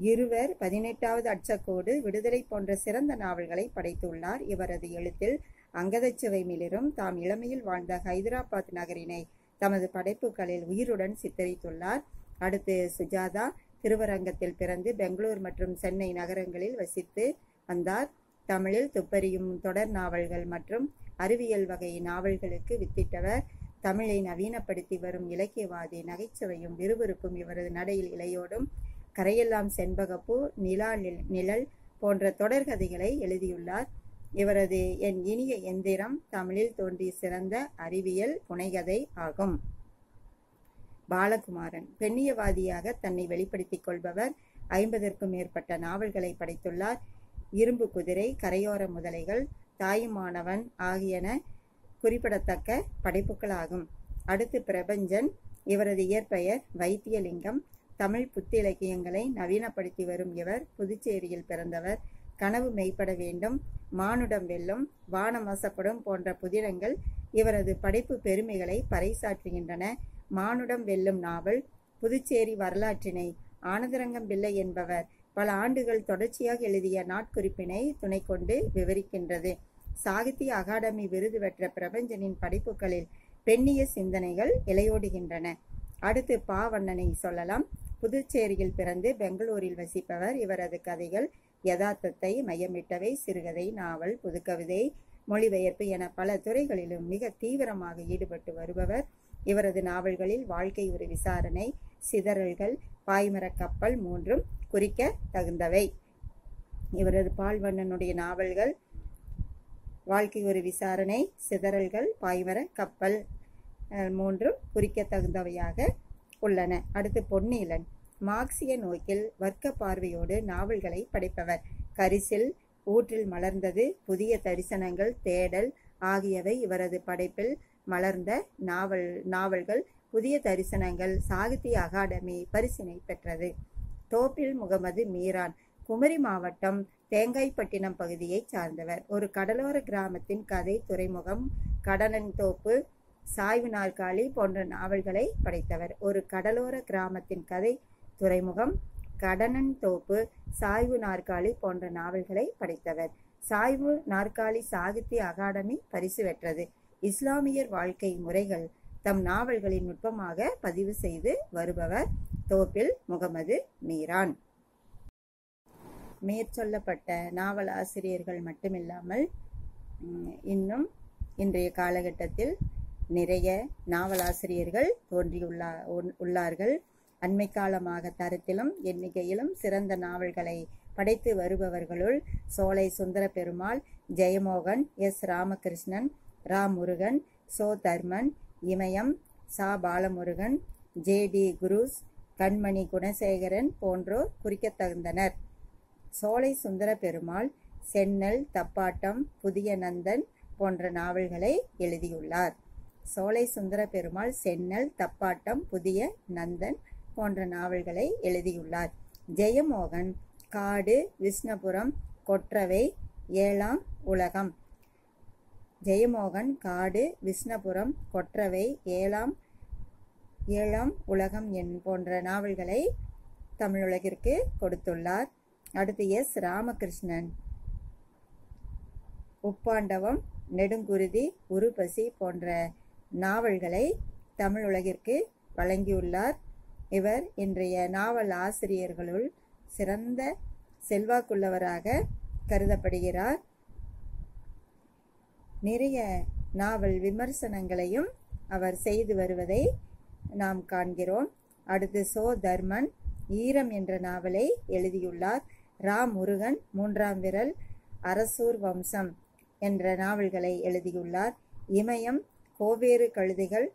இருவர் பதினெட்டாவது அச்சக்கோடு விடுதலை போன்ற சிறந்த நாவல்களை படைத்துள்ளார் இவரது எழுத்தில் அங்கதச்சுவை மிளிரும் தாம் இளமையில் வாழ்ந்த ஹைதராபாத் நகரினை தமது படைப்புகளில் உயிருடன் சித்தரித்துள்ளார். அடுத்து சுஜாதா திருவரங்கத்தில் பிறந்து பெங்களூர் மற்றும் சென்னை நகரங்களில் வசித்து வந்தார். தமிழில் துப்பறியும் தொடர் நாவல்கள் மற்றும் அறிவியல் வகை நாவல்களுக்கு வித்திட்டவர். தமிழை நவீனப்படுத்தி வரும் இலக்கியவாதி நகைச்சுவையும் விறுவிறுப்பும் இவரது நடையில் இலையோடும் கரையெல்லாம் செண்பகப்பூ நிலா நிழல் போன்ற தொடர்கதைகளை எழுதியுள்ளார். இவரது என் இனிய எந்திரம் தமிழில் தோன்றிய சிறந்த அறிவியல் புனைகதை ஆகும். பாலகுமாரன் பெண்ணியவாதியாக தன்னை வெளிப்படுத்திக் கொள்பவர் ஐம்பதற்கும் மேற்பட்ட நாவல்களை படைத்துள்ளார். இரும்பு குதிரை கரையோர முதலைகள் தாயுமானவன் ஆகியன குறிப்பிடத்தக்க படைப்புகளாகும். அடுத்து பிரபஞ்சன் இவரது இயற்பெயர் வைத்தியலிங்கம். தமிழ் புத்திலக்கியங்களை நவீனப்படுத்தி வரும் இவர் புதுச்சேரியில் பிறந்தவர். கனவு மெய்ப்பட வேண்டும் மானுடம் வெல்லும் வானம் வசப்படும் போன்ற புதினங்கள் இவரது படைப்பு பெருமைகளை பறைசாற்றுகின்றன. மானுடம் வெல்லும் நாவல் புதுச்சேரி வரலாற்றினை ஆனந்தரங்கம் பிள்ளை என்பவர் பல ஆண்டுகள் தொடர்ச்சியாக எழுதிய நாட்குறிப்பினை துணை கொண்டு விவரிக்கின்றது. சாகித்ய அகாடமி விருது பெற்ற பிரபஞ்சனின் படைப்புகளில் பெண்ணிய சிந்தனைகள் இலையோடுகின்றன. அடுத்து பாவண்ணனை சொல்லலாம். புதுச்சேரியில் பிறந்து பெங்களூரில் வசிப்பவர் இவரது கதைகள் யதார்த்தத்தை மையமிட்டவை. சிறுகதை நாவல் புதுக்கவிதை மொழிபெயர்ப்பு என பல துறைகளிலும் மிக தீவிரமாக ஈடுபட்டு வருபவர். இவரது நாவல்களில் வாழ்க்கை ஒரு விசாரணை சிதறல்கள் பாய்மரக் கப்பல் மூன்றும் குறிக்க தகுந்தவை. இவரது பால்வண்ணனுடைய நாவல்கள் வாழ்க்கை ஒரு விசாரணை சிதறல்கள் பாய்மர கப்பல் மூன்றும் குறிக்க தகுந்தவையாக உள்ளன. அடுத்து பொன்னீலன் மார்க்சிய நோக்கில் வர்க்க பார்வையோடு நாவல்களை படைப்பவர். கரிசில் ஊற்றில் மலர்ந்தது புதிய தரிசனங்கள் தேடல் ஆகியவை இவரது படைப்பில் மலர்ந்த நாவல் நாவல்கள் புதிய தரிசனங்கள் சாகித்ய அகாடமி பரிசினை பெற்றது. தோப்பில் முகமது மீரான் குமரி மாவட்டம் தேங்காய்பட்டினம் பகுதியை சார்ந்தவர். ஒரு கடலோர கிராமத்தின் கதை துறைமுகம் கடலன் தோப்பு சாய்வு நாற்காலி போன்ற நாவல்களை படைத்தவர். ஒரு கடலோர கிராமத்தின் கதை துறைமுகம் கடனன் தோப்பு சாய்வு நாற்காலி போன்ற நாவல்களை படைத்தவர். சாய்வு நாற்காலி சாகித்ய அகாடமி பரிசு பெற்றது. இஸ்லாமியர் வாழ்க்கை முறைகள் தம் நாவல்களின் நுட்பமாக பதிவு செய்து வருபவர் தோப்பில் முகமது மீரான். மேற்சொல்லப்பட்ட நாவல் ஆசிரியர்கள் மட்டுமில்லாமல் இன்னும் இன்றைய காலகட்டத்தில் நிறைய நாவலாசிரியர்கள் தோன்றியுள்ளா உள்ளார்கள். அண்மை காலமாக தரத்திலும் எண்ணிக்கையிலும் சிறந்த நாவல்களை படைத்து வருபவர்களுள் சோலை சுந்தர பெருமாள் ஜெயமோகன் எஸ். ராமகிருஷ்ணன் ரா முருகன் சோ தர்மன் இமயம் சா. பாலமுருகன் ஜே. டி. குருஸ் கண்மணி குணசேகரன் போன்றோர் குறிக்கத்தகுந்தனர் சோலை சுந்தர பெருமாள் சென்னல் தப்பாட்டம் புதிய நந்தன் போன்ற நாவல்களை எழுதியுள்ளார். சோலை சுந்தர பெருமாள் சென்னல் தப்பாட்டம் புதிய நந்தன் போன்ற நாவல்களை எழுதியுள்ளார். ஜெயமோகன் காடு விஷ்ணபுரம் கொற்றவை ஏழாம் உலகம். ஜெயமோகன் காடு விஷ்ணபுரம் கொற்றவை ஏழாம் ஏழாம் உலகம் என் போன்ற நாவல்களை தமிழுலகிற்கு கொடுத்துள்ளார். அடுத்து எஸ். ராமகிருஷ்ணன். உப்பாண்டவம் நெடுங்குருதி உருபசி போன்ற நாவல்களை தமிழுலகிற்கு வழங்கியுள்ளார். இவர் இன்றைய நாவல் ஆசிரியர்களுள் சிறந்த செல்வாக்குள்ளவராக கருதப்படுகிறார். நிறைய நாவல் விமர்சனங்களையும் அவர் செய்து வருவதை நாம் காண்கிறோம். அடுத்து சோ தர்மன் ஈரம் என்ற நாவலை எழுதியுள்ளார். ரா முருகன் மூன்றாம் விரல் அரசூர் வம்சம் என்ற நாவல்களை எழுதியுள்ளார். இமயம் கோவேறு கழுதைகள்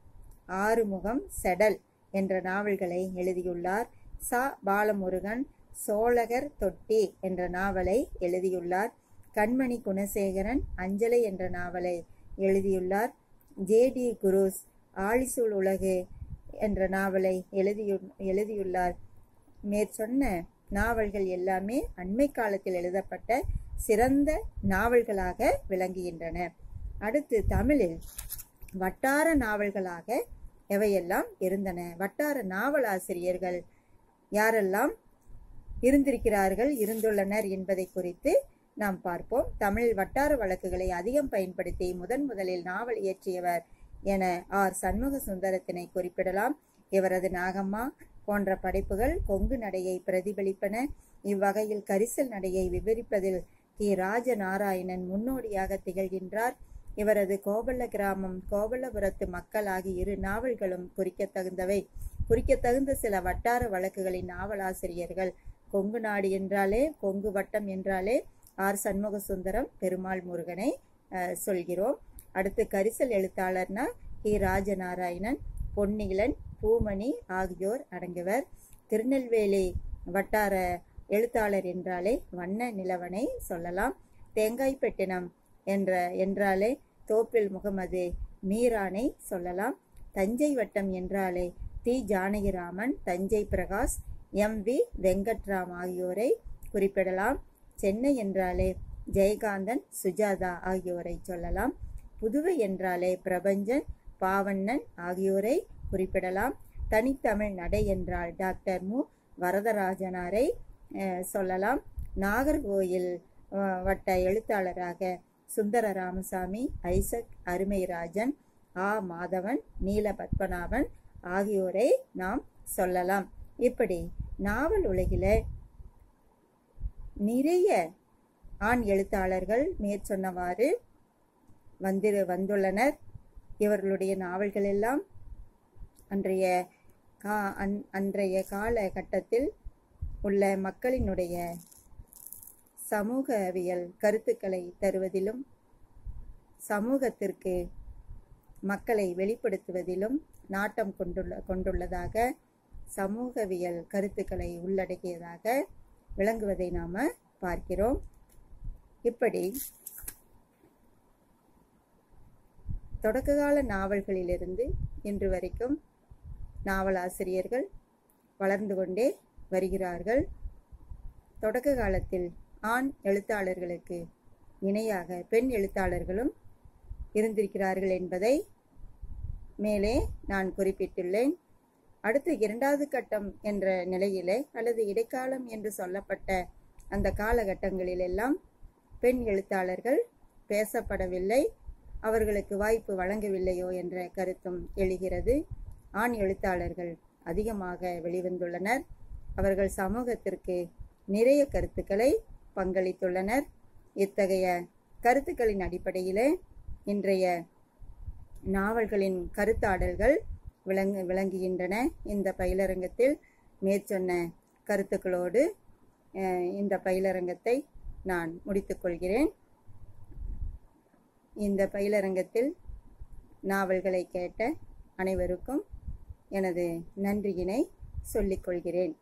ஆறுமுகம் செடல் என்ற நாவல்களை எழுதியுள்ளார். சா. பாலமுருகன் சோழகர் தொட்டி என்ற நாவலை எழுதியுள்ளார். கண்மணி குணசேகரன் அஞ்சலை என்ற நாவலை எழுதியுள்ளார். ஜே டி குரூஸ் ஆழிசூழ் உலகு என்ற நாவலை எழுதியு எழுதியுள்ளார். மேற்சொன்ன நாவல்கள் எல்லாமே அண்மை காலத்தில் எழுதப்பட்ட சிறந்த நாவல்களாக விளங்குகின்றன. அடுத்து தமிழில் வட்டார நாவல்களாக எவையெல்லாம் இருந்தன? வட்டார நாவலாசிரியர்கள் யாரெல்லாம் இருந்திருக்கிறார்கள் இருந்துள்ளனர் என்பதை குறித்து நாம் பார்ப்போம். தமிழ் வட்டார வழக்குகளை அதிகம் பயன்படுத்தி முதன் முதலில் நாவல் இயற்றியவர் என ஆர். சண்முக சுந்தரத்தினை குறிப்பிடலாம். இவரது நாகம்மா போன்ற படைப்புகள் கொங்கு நடையை பிரதிபலிப்பன. இவ்வகையில் கரிசல் நடையை விவரிப்பதில் கி ராஜநாராயணன் முன்னோடியாக திகழ்கின்றார். இவரது கோபல்ல கிராமம் கோபல்லபுரத்து மக்கள் ஆகிய இரு நாவல்களும் குறிக்கத்தகுந்தவை குறிக்கத்தகுந்த சில வட்டார வழக்குகளின் நாவலாசிரியர்கள் கொங்கு நாடு என்றாலே கொங்கு வட்டம் என்றாலே ஆர் சண்முக சுந்தரம் பெருமாள் முருகனை சொல்கிறோம். அடுத்து கரிசல் எழுத்தாளர்னா கி. ராஜநாராயணன் பொன்னிகளன் பூமணி ஆகியோர் அடங்குவர் திருநெல்வேலி வட்டார எழுத்தாளர் என்றாலே வண்ண நிலவனை சொல்லலாம். தேங்காய்பட்டினம் என்ற என்றாலே தோப்பில் முகமது மீரானை சொல்லலாம். தஞ்சை வட்டம் என்றாலே தி. ஜானகிராமன் தஞ்சை பிரகாஷ் எம். வி. வெங்கட்ராம் ஆகியோரை குறிப்பிடலாம். சென்னை என்றாலே ஜெயகாந்தன் சுஜாதா ஆகியோரை சொல்லலாம். புதுவை என்றாலே பிரபஞ்சன் பாவண்ணன் ஆகியோரை குறிப்பிடலாம். தனித்தமிழ் நடை என்றால் டாக்டர் மு. வரதராஜனாரை சொல்லலாம். நாகர்கோயில் வட்ட எழுத்தாளராக சுந்தர ராமசாமி ஐசக் அருமைராஜன் ஆ. மாதவன் நீல பத்மநாபன் ஆகியோரை நாம் சொல்லலாம். இப்படி நாவல் உலகில நிறைய ஆண் எழுத்தாளர்கள் மேற்சொன்னவாறு வந்து வந்துள்ளனர். இவர்களுடைய நாவல்கள் எல்லாம் அன்றைய கா அன் அன்றைய காலகட்டத்தில் உள்ள மக்களினுடைய சமூகவியல் கருத்துக்களை தருவதிலும் சமூகத்திற்கு மக்களை வெளிப்படுத்துவதிலும் நாட்டம் கொண்டுள்ள கொண்டுள்ளதாக சமூகவியல் கருத்துக்களை உள்ளடக்கியதாக விளங்குவதை நாம் பார்க்கிறோம். இப்படி தொடக்ககால நாவல்களிலிருந்து இன்று வரைக்கும் நாவலாசிரியர்கள் வளர்ந்து கொண்டே வருகிறார்கள். தொடக்க காலத்தில் ஆண் எழுத்தாளர்களுக்கு இணையாக பெண் எழுத்தாளர்களும் இருந்திருக்கிறார்கள் என்பதை மேலே நான் குறிப்பிட்டுள்ளேன். அடுத்து இரண்டாவது கட்டம் என்ற நிலையிலே அல்லது இடைக்காலம் என்று சொல்லப்பட்ட அந்த காலகட்டங்களிலெல்லாம் பெண் எழுத்தாளர்கள் பேசப்படவில்லை அவர்களுக்கு வாய்ப்பு வழங்கவில்லையோ என்ற கருத்தும் எழுகிறது. ஆண் எழுத்தாளர்கள் அதிகமாக வெளிவந்துள்ளனர். அவர்கள் சமூகத்திற்கு நிறைய கருத்துக்களை பங்களித்துள்ளனர். இத்தகைய கருத்துக்களின் அடிப்படையிலே இன்றைய நாவல்களின் கருத்தாடல்கள் விளங்கு விளங்குகின்றன. இந்த பயிலரங்கத்தில் மேற்சொன்ன கருத்துக்களோடு இந்த பயிலரங்கத்தை நான் முடித்துக்கொள்கிறேன் இந்த பயிலரங்கத்தில் நாவல்களை கேட்ட அனைவருக்கும் எனது நன்றியினை சொல்லிக் கொள்கிறேன்.